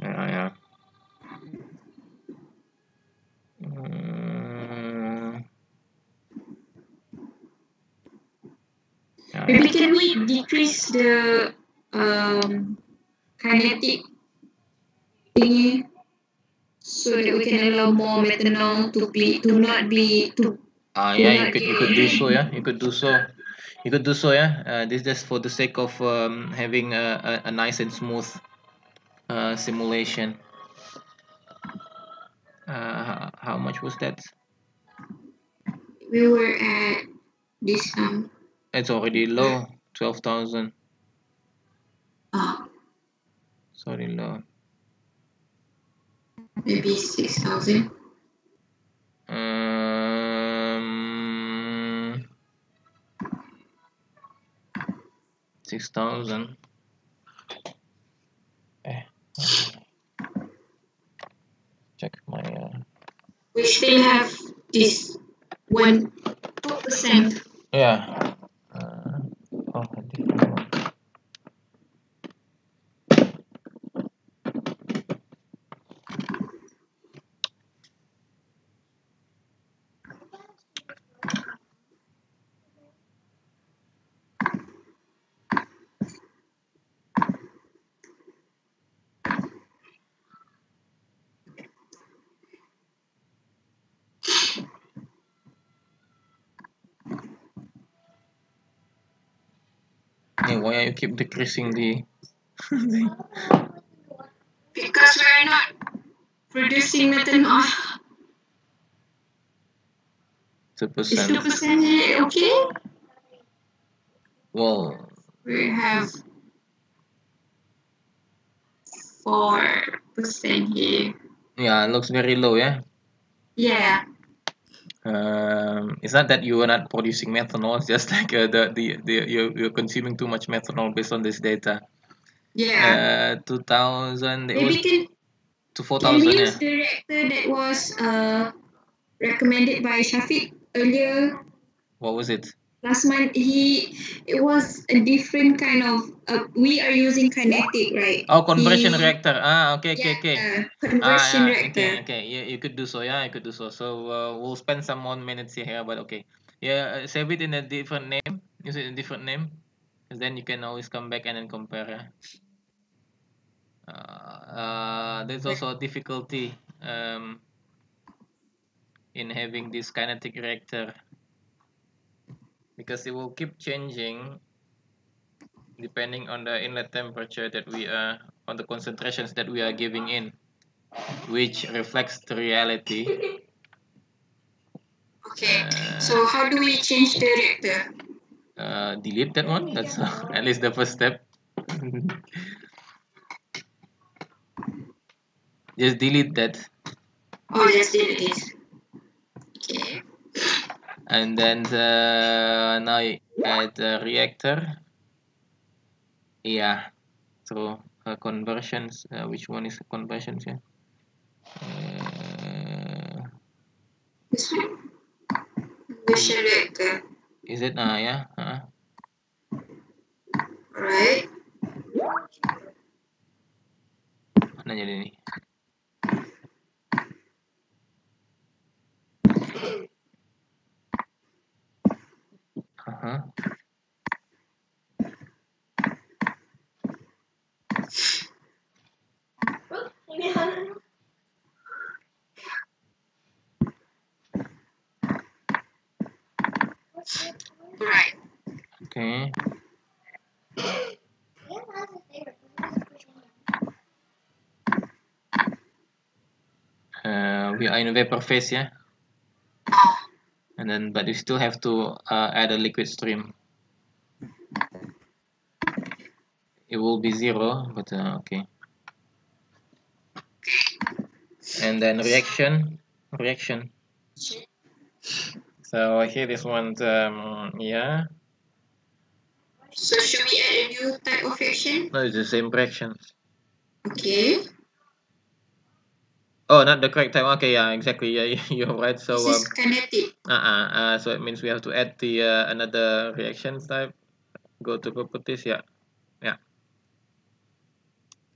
yeah. Mm. Yeah, Maybe can we decrease the um, kinetic thingy so that we can allow more methanol to be to not be to Ah, yeah, you could you could do so, yeah. You could do so. You could do so, yeah. Uh, this just for the sake of um, having a, a, a nice and smooth uh, simulation. Uh, how much was that? we were at this um It's already low, twelve thousand. oh, Sorry, low. maybe six thousand. 6000 eh, check my uh, we still have this 1 2% yeah. Keep decreasing the? Because we're not producing methanol. Two Is two percent. percent okay? Well, We have four percent here. yeah, it looks very low. Yeah. Yeah. Um, it's not that you are not producing methanol. It's just like uh, the the the you're, you're consuming too much methanol based on this data. Yeah. Uh, two thousand. It Maybe was can to 4000. can thousand. we Yeah. use the reactor that was uh recommended by Shafiq earlier What was it? Last month? He it was a different kind of uh, we are using kinetic, right? Oh, conversion He- reactor. Ah, okay, okay, Yeah, okay. uh, Ah, yeah, reactor. okay, okay. Yeah, you could do so. Yeah, you could do so. So uh, we'll spend some more minutes here, but okay. Yeah, uh, save it in a different name. Use it in a different name, 'cause then you can always come back and then compare. Yeah. Uh, uh, there's also a difficulty um, in having this kinetic reactor because it will keep changing depending on the inlet temperature that we are on the concentrations that we are giving in which reflects the reality Okay. Uh, So how do we change the reactor? uh, delete that one that's at least the first step just delete that Oh, just delete this. Okay. And then uh, now you add the reactor yeah so uh, conversions uh, which one is conversions yeah uh, This one. Conversion reactor. is it ah yeah uh, Alright. mana jadi ni uh-huh. Alright. Okay uh, we are in a vapor phase yeah? And then but we still have to uh, add a liquid stream. It will be zero but uh, okay. And then reaction reaction. So here this one um, yeah so should we add a new type of reaction? no it's the same reaction. Okay. oh not the correct type. Okay yeah exactly. Yeah you're right. So this um, is kinetic. uh-uh, uh, so it means we have to add the uh, another reaction type. Go to properties yeah. Yeah.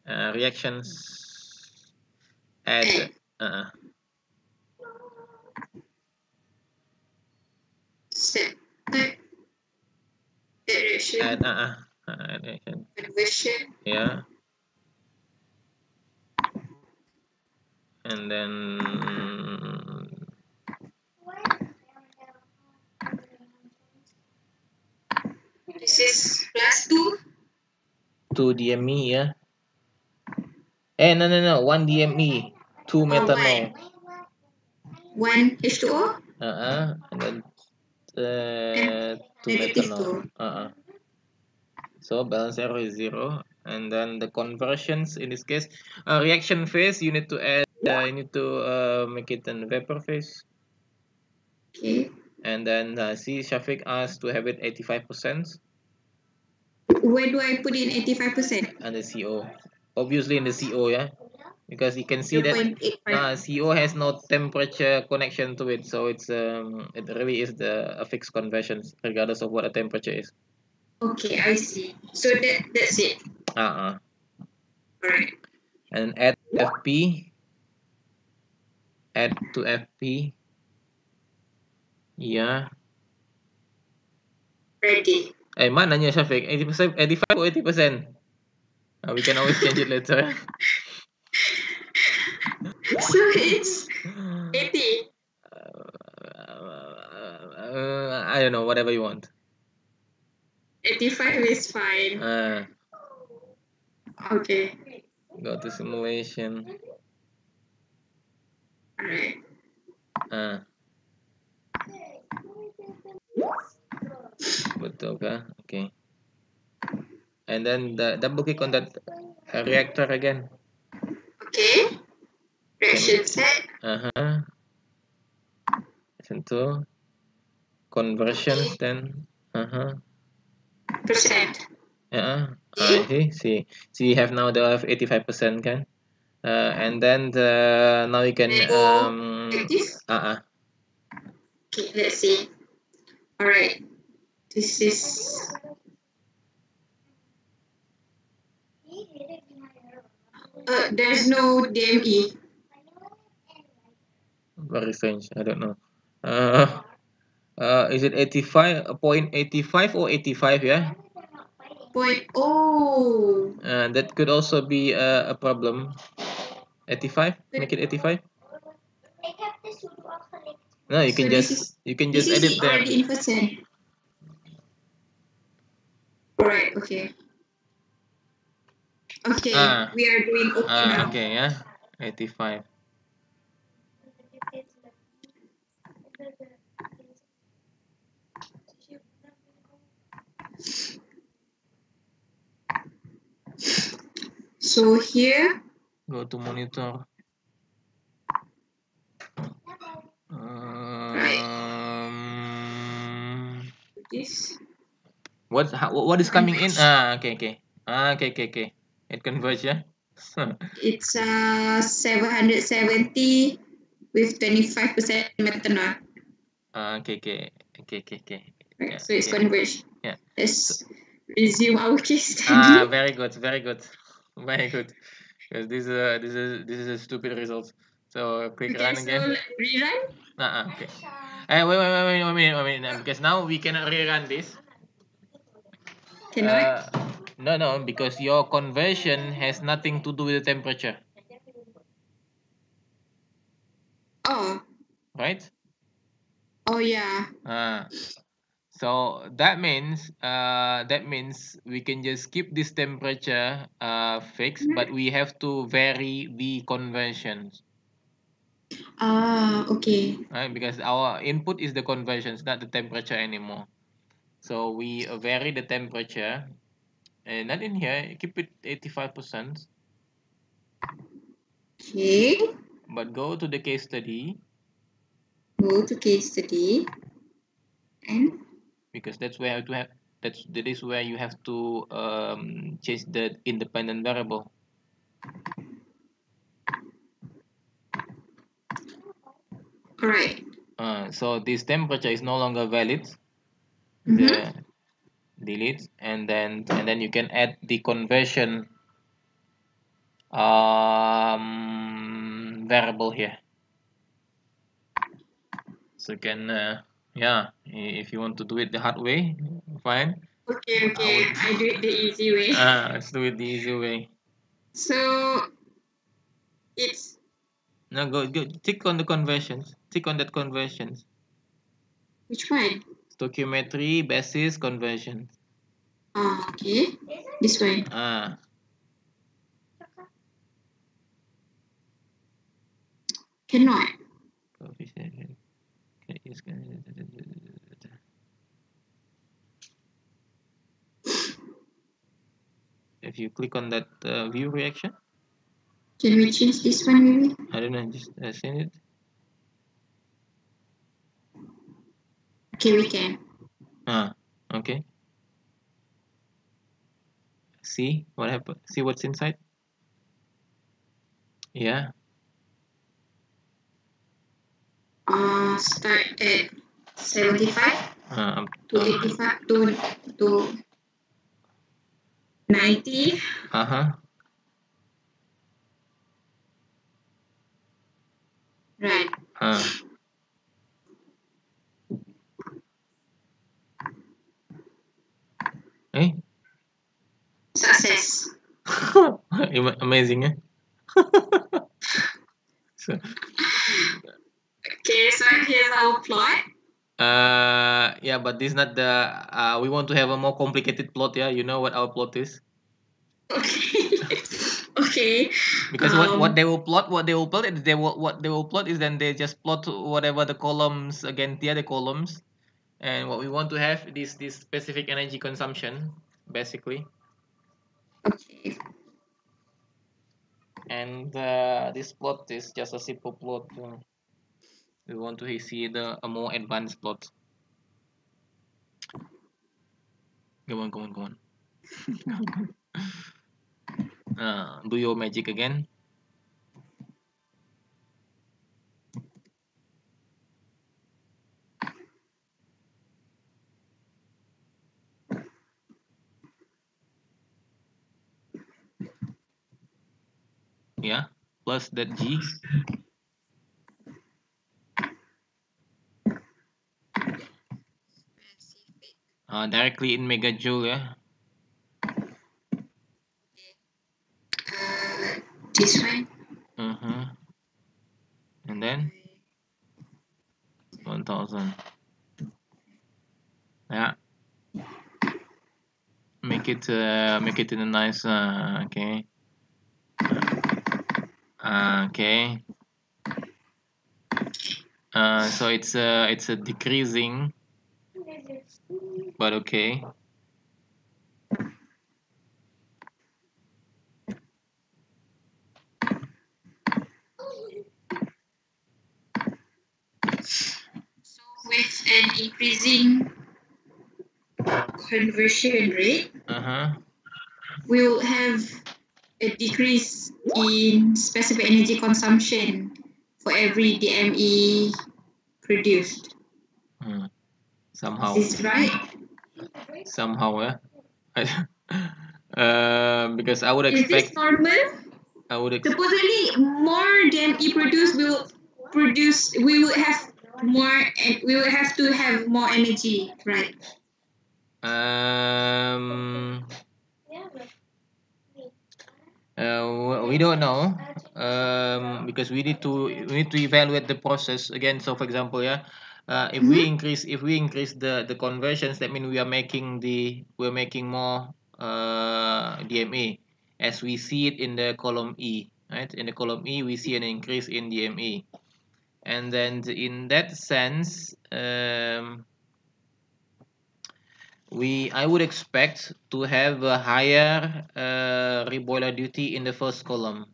Uh, reactions. Add. Uh, Set type. Add reaction. add uh, uh, reaction Conversion. yeah and then This is plus two. 2 DME yeah eh no no no 1 DME 2 methanol One H2O. uh-uh and then uh, 2 Negative methanol two. uh-uh so balance error is 0 and then the conversions in this case uh, reaction phase you need to add uh, you need to uh, make it in vapor phase Okay. and then uh, see Shafiq asked to have it 85% Where do I put in 85%? and the CO obviously in the CO yeah because you can see that 0.85. uh, CO has no temperature connection to it so it's um it really is the a fixed conversions regardless of what the temperature is Okay, I see. So that that's it. uh-uh Alright. and add FP add to FP yeah Ready. eh mana mananya Shafiq 80% 85 or 80% uh, we can always change it later So it's 80. uh, uh, I don't know whatever you want 85 is fine. Ah, Okay. go to simulation. Alright. Ah. Betul kah? Okay. And then the double click on that uh, reactor again. Okay. Reaction set. Uh-huh. Sentuh. Conversions then. Uh-huh. Percent. Yeah. I see. See. See you have now the 85% kan? Uh, and then the now you can um Like uh-uh. Okay, let's see. Alright. This is uh, there's no DME. Very strange. I don't know. Uh, uh, is it 85 point 85 or 85? Yeah. Point oh Uh, that could also be uh, a problem. 85. Make it 85. No, you can So just you can just edit is there. already in percent. Alright, okay. Okay, Ah. we are doing okay Ah, now. okay, yeah. 85. So here, Go to monitor. Um, this what how, what is coming in? Ah, okay, okay. Ah, okay, okay, okay. It converge, yeah. it's uh 770 with 25% methanol. Ah, okay, okay, okay, okay, okay. Right, Yeah, so it's yeah. converged. Yeah. Let's resume our Ah, very good, very good, very good. Because this is a, this is this is a stupid result. So click okay, run so again. rerun. Ah, ah, okay. Hey, wait, wait, wait, wait, wait, wait, wait, wait, because now we cannot rerun this. Cannot. Uh, no, no, because your conversion has nothing to do with the temperature, oh, right? oh yeah. Ah, so that means uh that means we can just keep this temperature uh fixed, but we have to vary the conversions, Ah, okay. right? Because our input is the conversions, not the temperature anymore. So we vary the temperature, and not in here. Keep it eighty-five percent, Okay. but go to the case study Go to case study. And because that's where to have that's that is where you have to um change the independent variable. alright. Uh, so this temperature is no longer valid. Mhm. The delete and then and then you can add the conversion um, variable here. So you can uh, yeah if you want to do it the hard way, fine. Okay, okay. I do it the easy way. Uh, let's do it the easy way. So it's Now go go tick on the conversions. Tick on that conversions. which one? Stoichiometry basis conversion. Ah, okay. This way Ah, Cannot. Coefficient. Okay, it's gonna- If you click on that uh, view reaction, Can we change this one maybe? I don't know, just uh, send it. Okay, we can. Ah, okay. See what happened? See what's inside? Yeah. Uh, start at 75 Um, to 85 to, to 90. uh huh. Right. Uh. Eh? Success. Ama- Amazing, eh? so, Okay, so here's our plot. Uh, yeah, but this is not the. Uh, we want to have a more complicated plot. Yeah, you know what our plot is. Okay. okay. Because what, what Um, they will plot, what they will plot, is they will what they will plot is then they just plot whatever the columns against the other columns, and what we want to have is this specific energy consumption, basically, Okay. and uh, this plot is just a simple plot. uh, we want to see the a more advanced plot. go on, go on, go on. Uh, do your magic again. Yeah, plus that G. Uh, directly in megajoule, yeah. Uh, this one. Uh-huh. And then 1000. Yeah. Make it uh, make it in a nice uh, okay. Uh, okay. Uh, so it's uh, it's a decreasing but okay. So with an increasing conversion rate, Uh-huh. we will have a decrease in specific energy consumption for every DME produced. Hmm. Somehow Is this right? Somehow yeah. uh, because I would expect. Is this normal? I would expect Supposedly, more DME produced will produce. We will have more, and we will have to have more energy, right? um uh, we don't know um, because we need to we need to evaluate the process again so for example yeah uh, if we Mhm. increase if we increase the the conversions that means we are making the we're making more uh, DME as we see it in the column E right in the column E we see an increase in DME and then in that sense um, we I would expect to have a higher uh, reboiler duty in the first column.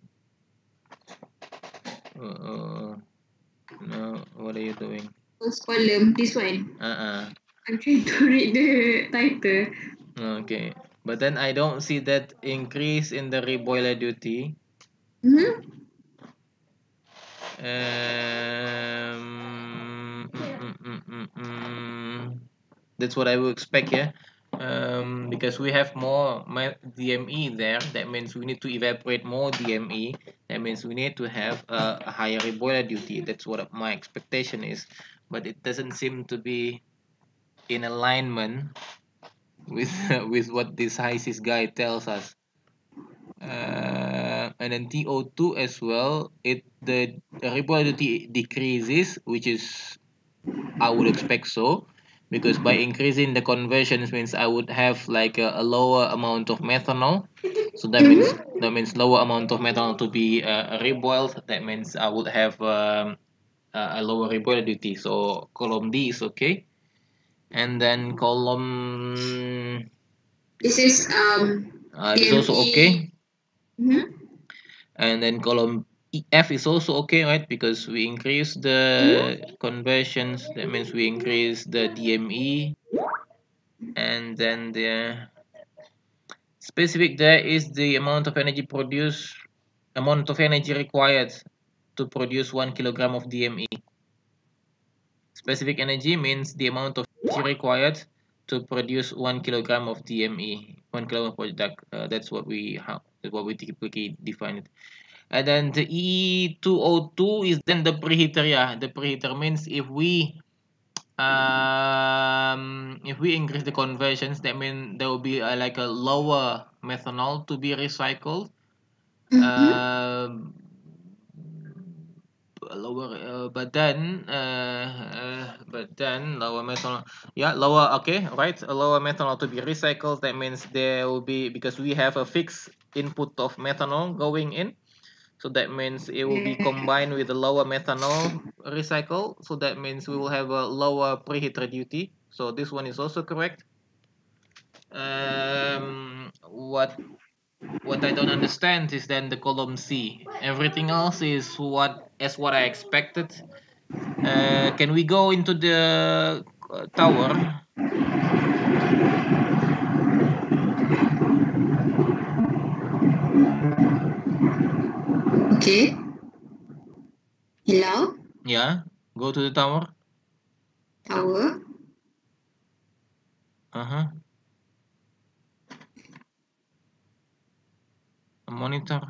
Uh, no, what are you doing? First column, this one. Uh-uh. I'm trying to read the title. Okay. But then I don't see that increase in the reboiler duty. Mm-hmm. Um, mm, mm, mm, mm, mm. That's what I would expect, yeah. Um, because we have more DME there, that means we need to evaporate more DME. That means we need to have a, a higher reboiler duty. That's what my expectation is. But it doesn't seem to be in alignment with with what this HYSYS guy tells us. Uh, and then TO2 as well, it the duty decreases, which is I would expect so, because by increasing the conversions means I would have like a, a lower amount of methanol. So that means that means lower amount of methanol to be uh, reboiled. That means I would have um, a, a lower reboiler duty. So column D is okay, and then column This is um. uh, is also okay, Mm-hmm. and then column F is also okay, right? Because we increase the conversions. That means we increase the DME, and then the specific there is the amount of energy produced, amount of energy required to produce one kilogram of DME. Specific energy means the amount of energy required to produce one kilogram of DME. One kilogram of product. Uh, that's what we how that's what we typically define it. And then the E202 is then the preheater. Yeah, the preheater means if we um if we increase the conversions, that means there will be uh, like a lower methanol to be recycled. Mm-hmm. Um, lower, uh, but then uh, uh, but then lower methanol, yeah, lower, okay, right, a lower methanol to be recycled, that means there will be, because we have a fixed input of methanol going in, so that means it will be combined with the lower methanol recycle, so that means we will have a lower preheat duty, so this one is also correct. Um, what what I don't understand is then the column C. Everything else is what as what I expected. Uh, can we go into the uh, tower? Okay. Hello? Yeah, go to the tower. Tower. Uh-huh. Monitor.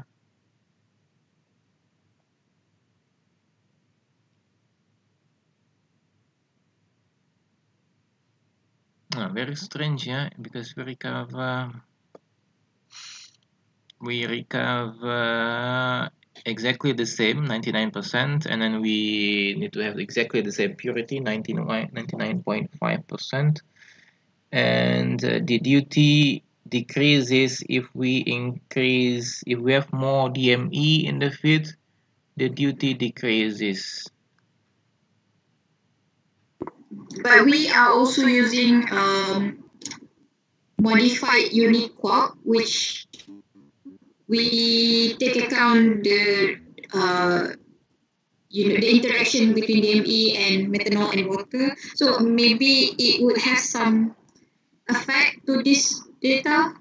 Very strange, yeah, because we recover we recover exactly the same 99% and then we need to have exactly the same purity 99.5% and uh, the duty decreases if we increase if we have more DME in the feed the duty decreases But we are also using um, modified UNIQUAC, which we take account the uh, you know the interaction between DME and methanol and water. So maybe it would have some effect to this data.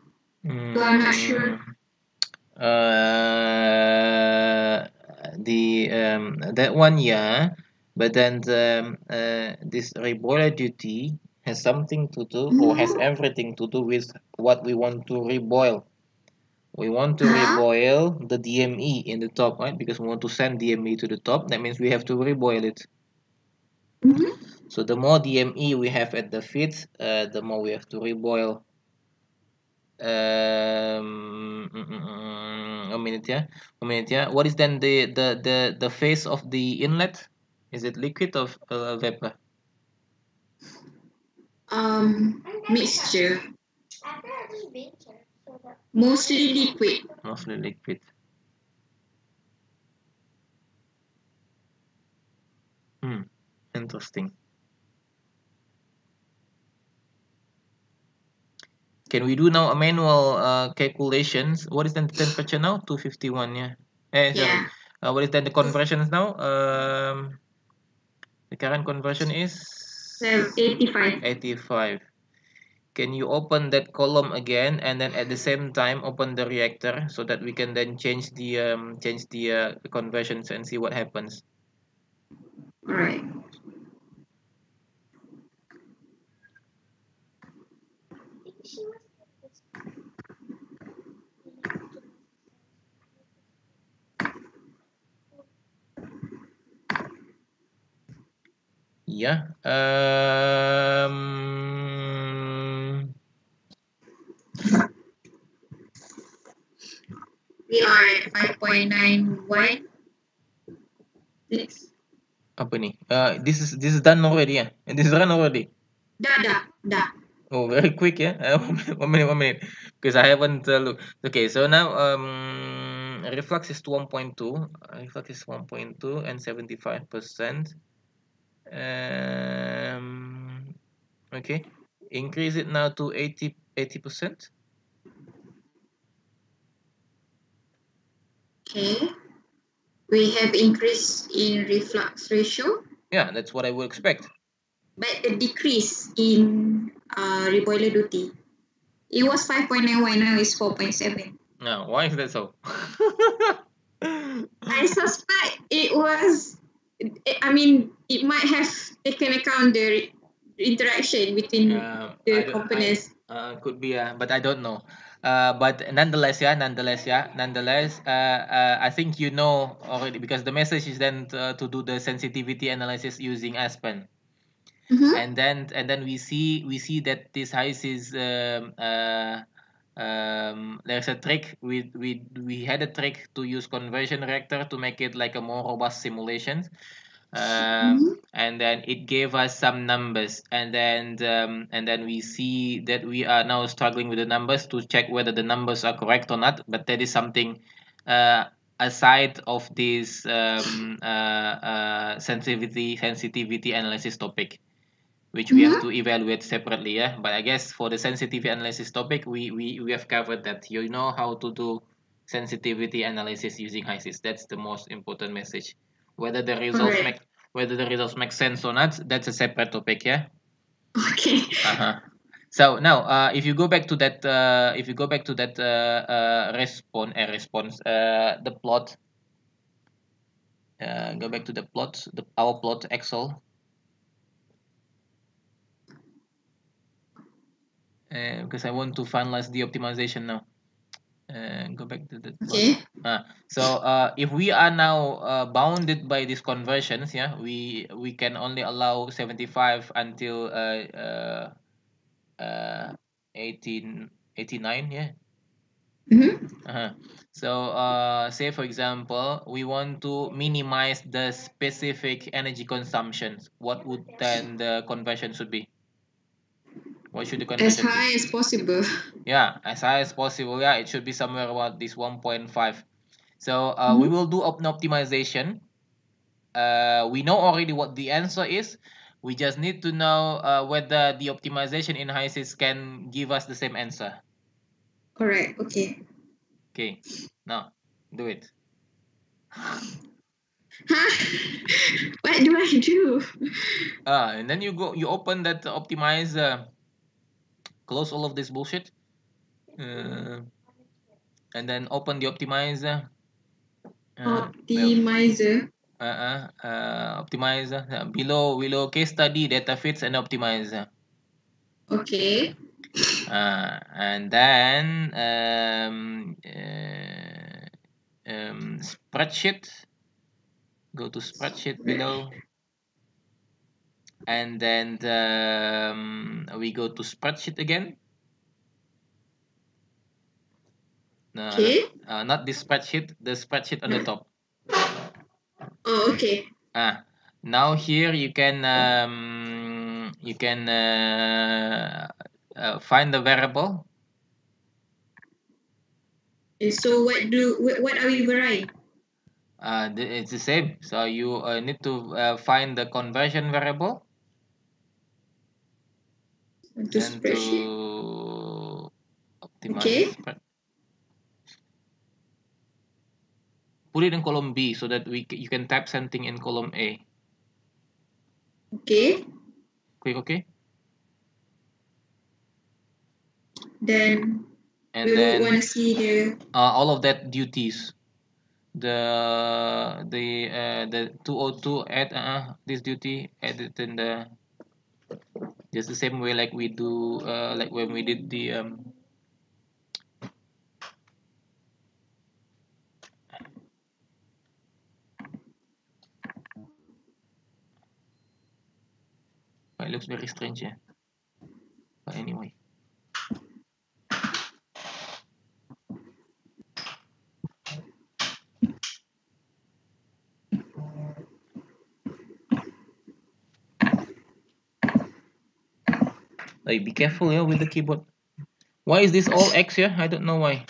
So I'm not sure. Mm, Uh, the um, that one yeah, but then the, uh, this reboiler duty has something to do or has everything to do with what we want to reboil. We want to Huh? reboil the DME in the top, right? Because we want to send DME to the top. That means we have to reboil it. Mhm. So the more DME we have at the feed, uh, the more we have to reboil. Um, mm, mm, mm, a minute, yeah, a minute, yeah. What is then the the the the phase of the inlet? Is it liquid or uh, vapor? Um, mixture, mostly liquid. Mostly liquid. Hmm, interesting. Can we do now a manual uh, calculations? What is then the temperature now? 251, yeah. Eh, sorry. Yeah. Uh, what is then the conversions now? Um, the current conversion is 85. 85. Can you open that column again and then at the same time open the reactor so that we can then change the um, change the uh, conversions and see what happens. All right. Yeah. Um, We are 5.91. Next. apa ni? Uh, this is this is done already, yeah. This is run already. Dah, dah, dah. Oh, very quick, yeah. Uh, one minute, one minute, because I haven't uh, looked. Okay, so now um, reflux is 1.2. Reflux is 1.2 and 75 percent. Um, okay, increase it now to 80 80 percent. Okay. We have increase in reflux ratio, Yeah, that's what I would expect. but a decrease in uh, reboiler duty. It was 5.91, now it's 4.7. Now, why is that so? I suspect it was, I mean, it might have taken account the interaction between Uh, the don't- I- components. Uh, could be, uh, but I don't know. Uh, but nonetheless, yeah, nonetheless, yeah, nonetheless, uh, uh, I think you know already because the message is then to, to do the sensitivity analysis using Aspen, Mhm. and then and then we see we see that this ice is um, uh, um, there's a trick we we we had a trick to use conversion reactor to make it like a more robust simulation. Um, Mhm. and then it gave us some numbers and then um, and then we see that we are now struggling with the numbers to check whether the numbers are correct or not but that is something uh, aside of this um, uh, uh, sensitivity sensitivity analysis topic which we have Mhm. to evaluate separately yeah but i guess for the sensitivity analysis topic we we, we have covered that you know how to do sensitivity analysis using HYSYS. That's the most important message. Whether the results Alright. make whether the results make sense or not, that's a separate topic, yeah. Okay. Uh-huh. So now, uh, if you go back to that, uh, if you go back to that uh, uh, response, uh, response, uh, the plot. Uh, go back to the plot, the our plot Excel. Uh, because I want to finalize the optimization now. Uh, go back to the. Okay. Uh, so uh, if we are now uh, bounded by these conversions, yeah, we we can only allow 75 until uh, uh, uh, 18, 89, yeah. Mm-hmm. Uh-huh. So uh, say for example, we want to minimize the specific energy consumptions. What would then the conversion should be? What should the As conversion be? high as possible. yeah as high as possible yeah it should be somewhere about this 1.5 so uh, we Mhm. will do an optimization uh, we know already what the answer is we just need to know uh, whether the optimization in HYSYS can give us the same answer Correct. Okay. okay now do it Huh? what do I do? uh, and then you go you open that optimizer close all of this bullshit. Uh, and then open the optimizer. Uh, Optimizer. uh, uh, optimizer. Uh, below below case study data fits and optimizer. Okay. uh, and then um, uh, um, spreadsheet. Go to spreadsheet below and then um, we go to spreadsheet again no, Okay. uh, not this spreadsheet the spreadsheet on the top Oh, okay. ah now here you can um, you can uh, uh, find the variable And so what do what are we varying? uh, the, it's the same so you uh, need to uh, find the conversion variable To and spreadsheet. to optimize Okay. put it in column B so that we you can type something in column A Okay. Click okay Then and we then want to see the uh, all of that duties the the uh, the 202 add uh, this duty add it in the just the same way like we do uh, like when we did the um it looks very strange yeah. But anyway like be careful yeah with the keyboard. Why is this all X here I don't know why.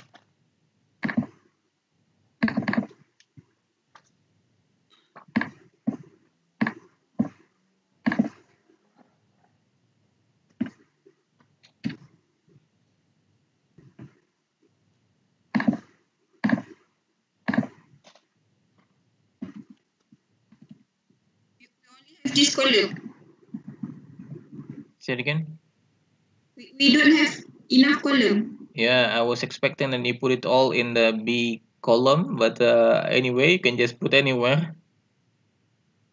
Say it again We, we don't have enough column. Yeah, I was expecting that you put it all in the B column, but uh, anyway, you can just put anywhere.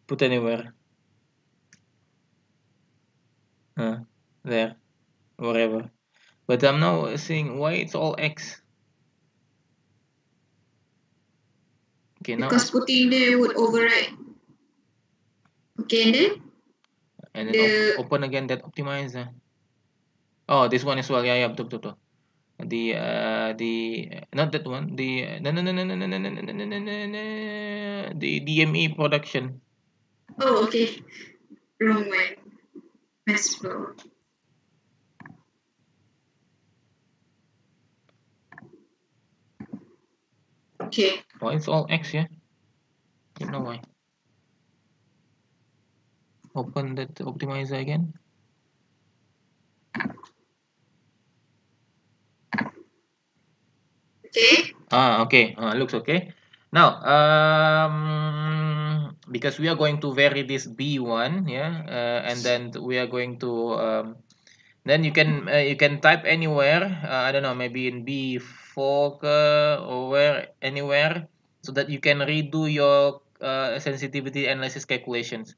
Put anywhere. Uh, there, wherever. But I'm now seeing why it's all X. Okay, now Because putting there would override. Okay, and then and then the- op open again that optimizer. Oh, this one as well. Yeah, yeah, betul, betul, betul. The uh the not that one. The no no no no no no no no no no no no no the DME production. oh okay. wrong one. Mass flow. Okay. Why it's all X yeah? Don't know why. Open that optimizer again. Okay. Ah, okay. Uh, looks okay. Now, um, because we are going to vary this B1, yeah, uh, and then we are going to, um, then you can uh, you can type anywhere. Uh, I don't know, maybe in B4 or where anywhere, so that you can redo your uh, sensitivity analysis calculations,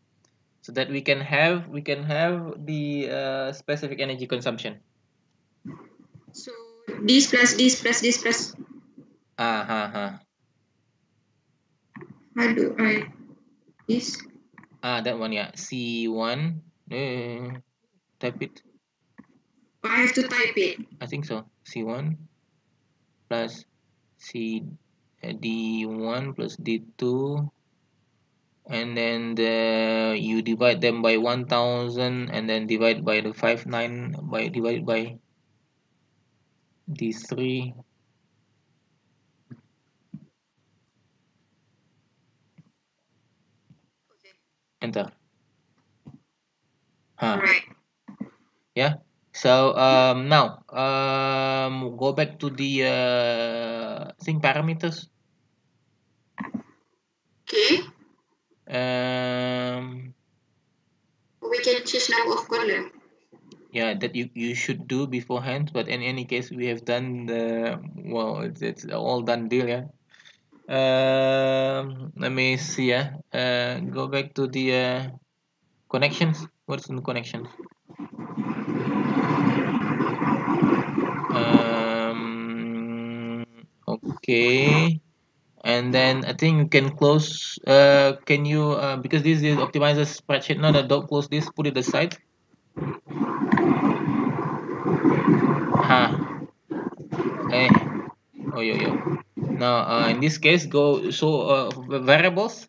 so that we can have we can have the uh, specific energy consumption. So this plus this plus this plus. Ah, ha, ha. How do I this? Ah, that one, yeah. C1. Uh, type it. I have to type it. I think so. C1 plus C uh, D1 plus D2 and then the you divide them by 1000 and then divide by the 59 by divide by D3 enter huh. Right. yeah so um now um go back to the uh thing parameters Okay. um We can change number of column. Yeah that you you should do beforehand but in any case we have done the well it's, it's all done deal yeah. Um let me see yeah. Uh go back to the uh connections. What's in the connections um okay. And then I think you can close uh can you uh because this is optimizer spreadsheet no no don't close this put it aside huh. Eh. Oh yo yo now uh, in this case go so uh, variables?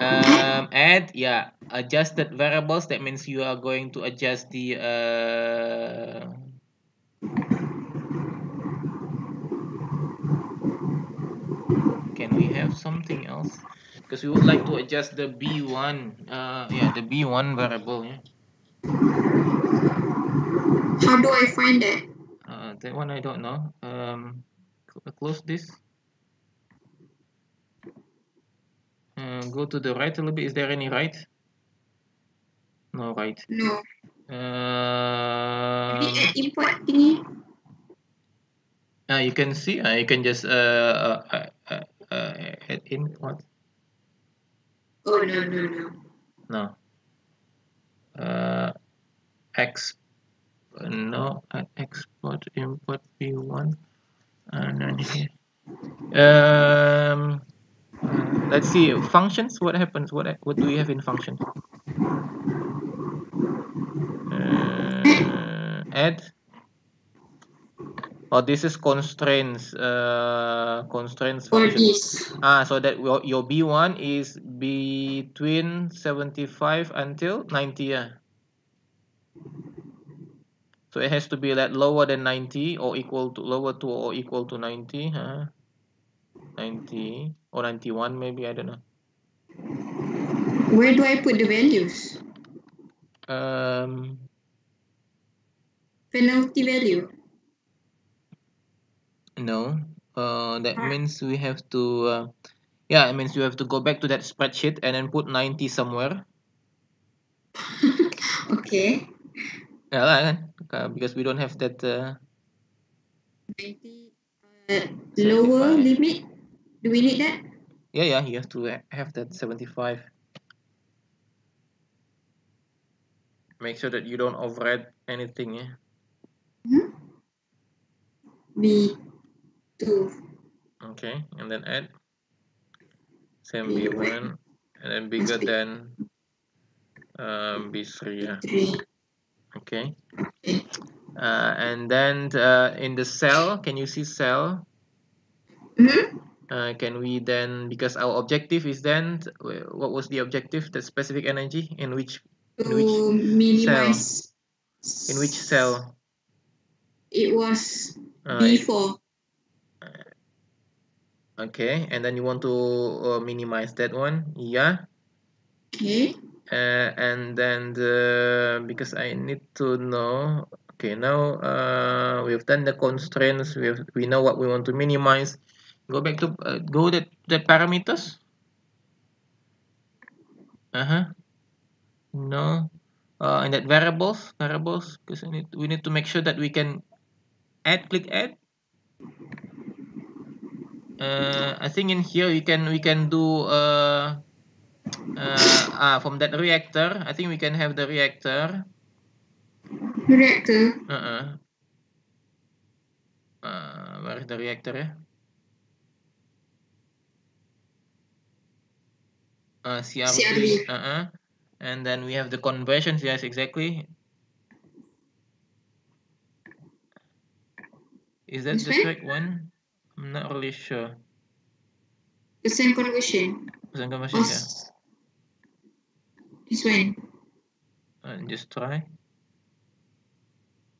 Um add yeah adjusted variables that means you are going to adjust the uh can we have something else? Because we would like to adjust the b1 uh yeah the b1 variable yeah How do I find it? uh that one i don't know um close this uh, go to the right a little bit is there any right no right No. add import thingy. uh, you can see uh, you can just uh, uh, uh, uh, add in what Oh no no no. no uh, X no uh, export import v1 and then here um uh, let's see functions? What happens? What what do we have in functions? Uh, add. Oh this is constraints uh constraints For this. ah so that your, your b1 is between 75 until 90 yeah so it has to be that lower than 90 or equal to lower to or equal to 90 huh 90 or 91 maybe i don't know Where do I put the values? um Penalty value. no uh that Ah. means we have to uh, yeah it means you have to go back to that spreadsheet and then put 90 somewhere Okay. Yeah lah kan? Uh, because we don't have that uh, 90 uh, lower limit. Do we need that? yeah yeah you have to have that 75 make sure that you don't override anything yeah? B two. okay and then add. Same B b1 and then bigger than um, b3 yeah. Three. Okay. Uh, and then uh, in the cell can you see cell? Hmm? uh, can we then because our objective is then what was the objective the specific energy? In which in which minimize in which cell? It was uh, B4 okay and then you want to uh, minimize that one? Yeah. Okay uh, and then the because I need to know okay now uh, we've done the constraints we have, we know what we want to minimize. Go back to uh, go the, the parameters? Uh-huh. No. Uh, and that variables variables because we need, we need to make sure that we can add click add. Uh, I think in here we can we can do uh, ah, from that reactor I think we can have the reactor. Reactor. Uh-uh. Uh, where is the reactor? Yeah? uh, CRV, CRV. uh-uh. And then we have the conversions yes exactly. Is that This the correct one? I'm not really sure. Percent conversion. Percent or conversion yeah. s- this one uh, just try.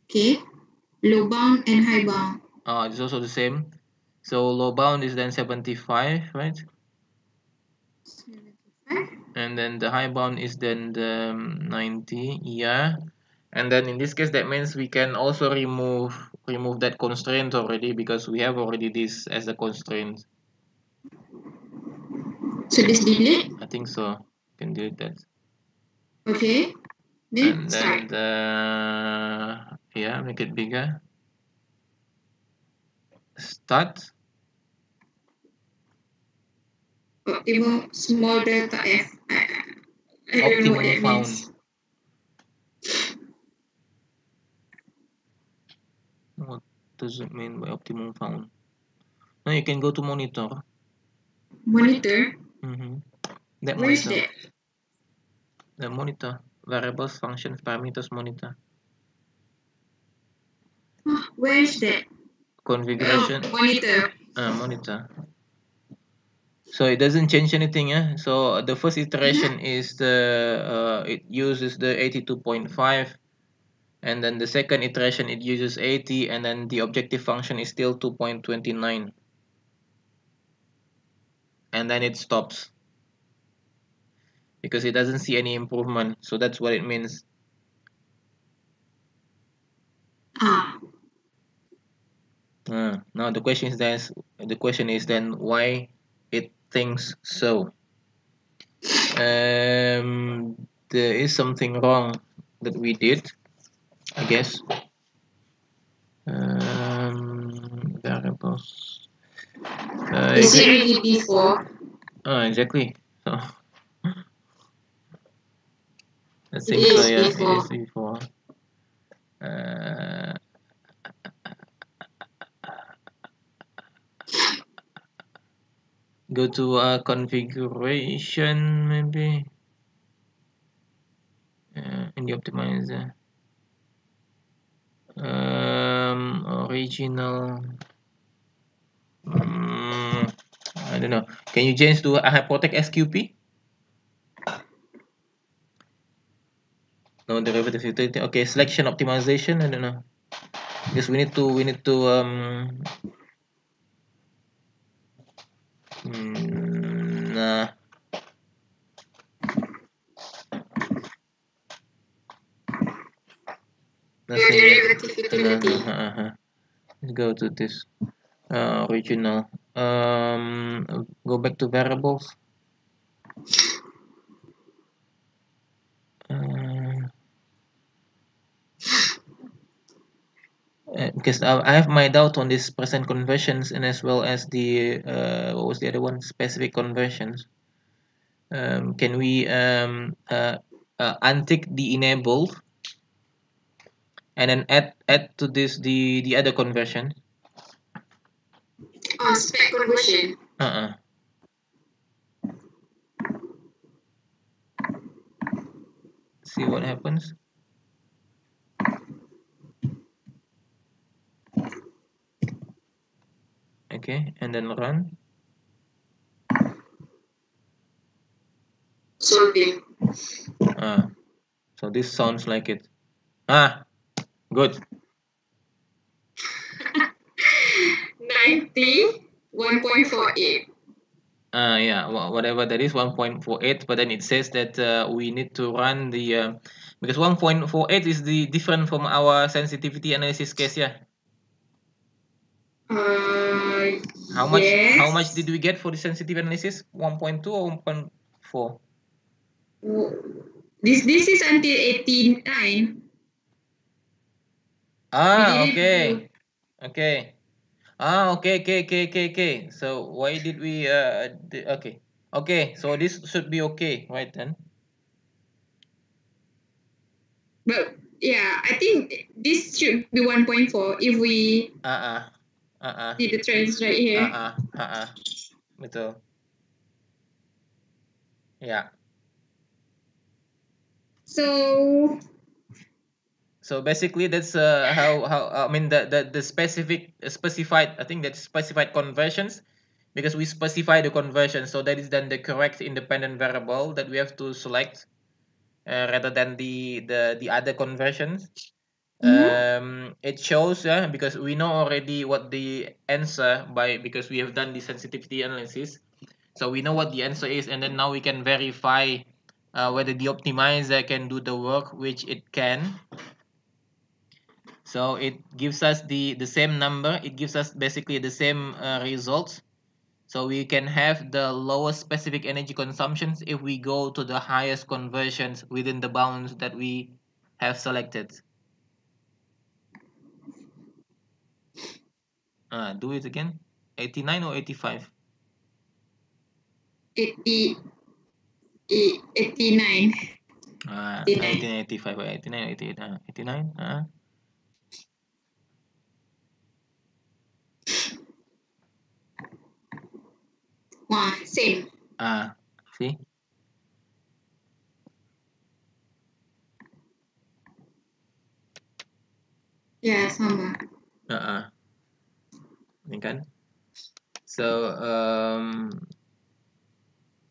Okay. Low bound and high bound. Uh, it's also the same. So low bound is then 75 right? 75. and then the high bound is then the um, 90 yeah. And then in this case that means we can also remove remove that constraint already because we have already this as a constraint. So this delete I think so. Can delete that okay. Then and then the yeah make it bigger. Start. Optimum small delta f I, don't know what found. means. What does it mean by optimum found? Now you can go to monitor. Monitor? Mm-hmm. that where is monitor. that the monitor variables functions parameters monitor. Where is that configuration. Oh, monitor. Uh, monitor. So it doesn't change anything yeah so the first iteration is the uh, it uses the 82.5 and then the second iteration it uses 80 and then the objective function is still 2.29 and then it stops because it doesn't see any improvement. So that's what it means. Ah. Uh, now the question is then the question is then why it thinks so? Um there is something wrong that we did I guess. Um variables. Uh, is it really b4 uh, exactly. So I It think so is it before. is before uh, go to uh, configuration maybe. Uh, in the optimizer. Um original. Mm, I don't know. Can you change to a Hyprotech SQP no derivative utility. Okay selection optimization I don't know. Because we need to we need to um mm, nah nothing derivative utility. Uh, uh, uh, let's go to this uh, original. Um go back to variables because I, have my doubt on this percent conversions and as well as the uh, what was the other one? Specific conversions. Um, can we um, uh, uh, untick the enabled and then add add to this the the other conversion? Ah spec conversion. Uh-uh. see what happens okay and then run Ah, so this sounds like it. Ah good. 90 1.48 uh, ah, yeah, well, whatever that is, 1.48, but then it says that uh, we need to run the, uh, because 1.48 is the different from our sensitivity analysis case, yeah? How much, yes. how much did we get for the sensitive analysis? 1.2 or 1.4? This this is until 89. Ah, We did it okay. Okay. Ah, okay, okay, okay, okay, okay. So why did we uh okay. Okay, so this should be okay, right then? But yeah, I think this should be 1.4 if we Uh-uh. Uh-uh. see the trends right here. Uh-uh. Uh-uh. Betul. Yeah. So So basically that's uh how how I mean the the, the specific specified I think that's specified conversions because we specify the conversion so that is then the correct independent variable that we have to select uh, rather than the the the other conversions um it shows yeah because we know already what the answer by because we have done the sensitivity analysis. So we know what the answer is and then now we can verify uh, whether the optimizer can do the work which it can. So it gives us the the same number. It gives us basically the same uh, results. So we can have the lowest specific energy consumptions if we go to the highest conversions within the bounds that we have selected uh, do it again 89 or 85 80, e- 89. uh, 89. 1985 or 89 88 uh, 89 uh, Wah, same. uh, see Ya, sama. uh, ini kan. So um,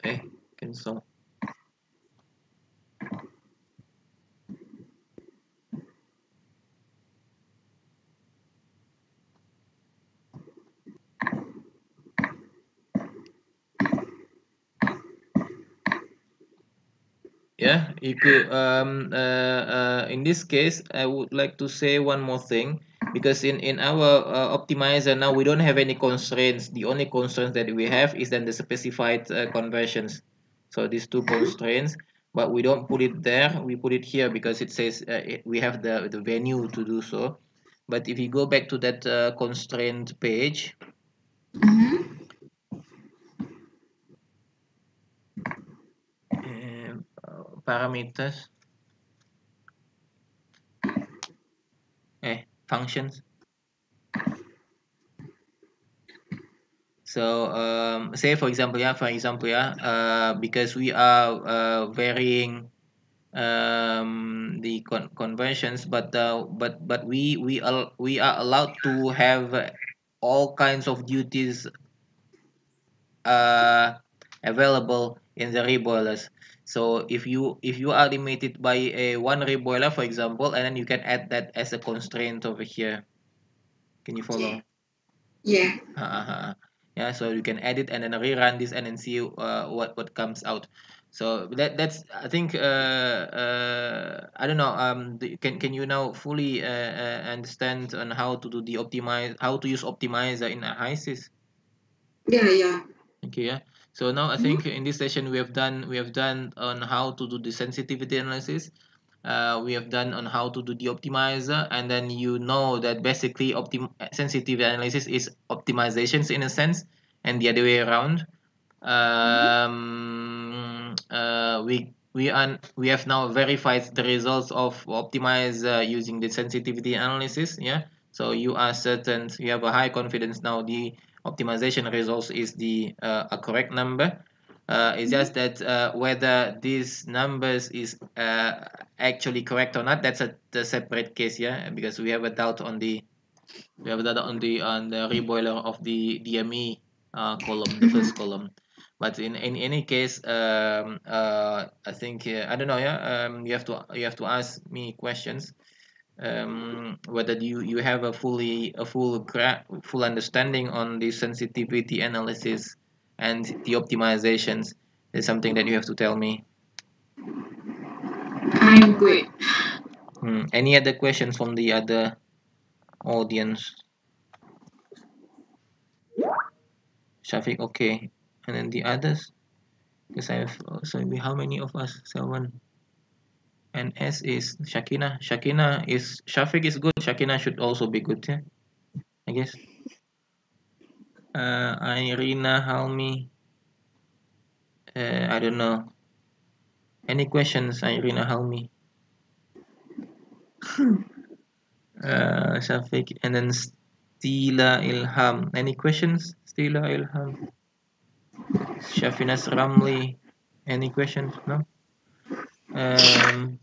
eh cancel yeah you could um uh, uh in this case i would like to say one more thing because in in our uh, optimizer now we don't have any constraints. The only constraints that we have is then the specified uh, conversions. So these two constraints but we don't put it there. We put it here because it says uh, it, we have the the venue to do so. But if you go back to that uh, constraint page. Um, uh, parameters. Eh functions. So um, say for example yeah for example yeah uh, because we are uh, varying um, the con- conversions but uh, but but we we are we are allowed to have all kinds of duties uh, available in the reboilers so if you if you are limited by a one reboiler for example and then you can add that as a constraint over here can you follow Yeah. uh, -huh. yeah so you can edit and then rerun this and then see uh, what what comes out so that that's i think uh, uh, i don't know um the, can can you now fully uh, uh, understand on how to do the optimize how to use optimizer in a HYSYS Yeah, yeah. okay yeah so now i think in this session we have done we have done on how to do the sensitivity analysis. Uh, we have done on how to do the optimizer and then you know that basically optim sensitivity analysis is optimizations in a sense and the other way around. Um, uh, we we are we have now verified the results of optimizer using the sensitivity analysis yeah? So you are certain you have a high confidence now the optimization results is the uh, a correct number. Uh, it's just that uh, whether these numbers is actually correct or not that's a, the separate case yeah? Because we have a doubt on the we have a doubt on the on the reboiler of the DME uh, column the first column. But in in any case um uh i think uh, i don't know yeah? Um you have to you have to ask me questions um whether you you have a fully a full full understanding on the sensitivity analysis and the optimizations is something that you have to tell me. I'm good. Hmm. any other questions from the other audience? Shafiq okay. And then the others? Because I have uh, so how many of us? Seven and S is Shakina. Shakina is Shafiq is good. Shakina should also be good yeah I guess. Uh Irina Halmi uh, I don't know. Any questions Irina Halmi? Uh Shafiq and then Stila Ilham. Any questions Stila Ilham? Shafinas Ramli any questions? No um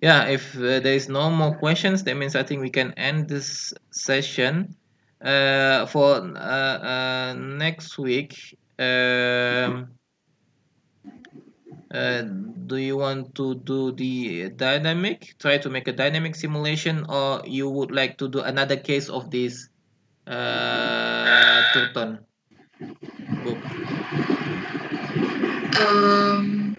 yeah if uh, there is no more questions that means i think we can end this session. Uh, for uh, uh, next week um, uh, do you want to do the dynamic? Try to make a dynamic simulation or you would like to do another case of this uh, Turton book Um,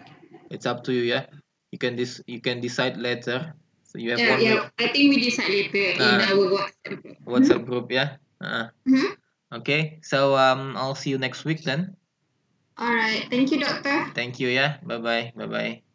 it's up to you yeah you can dis you can decide later so you have yeah, one yeah. I think we decide later in Ah. our WhatsApp. group. WhatsApp group, yeah. Uh, Mhm. okay, so um, I'll see you next week then. All right. Thank you, doctor. Thank you, yeah. Bye bye. Bye bye.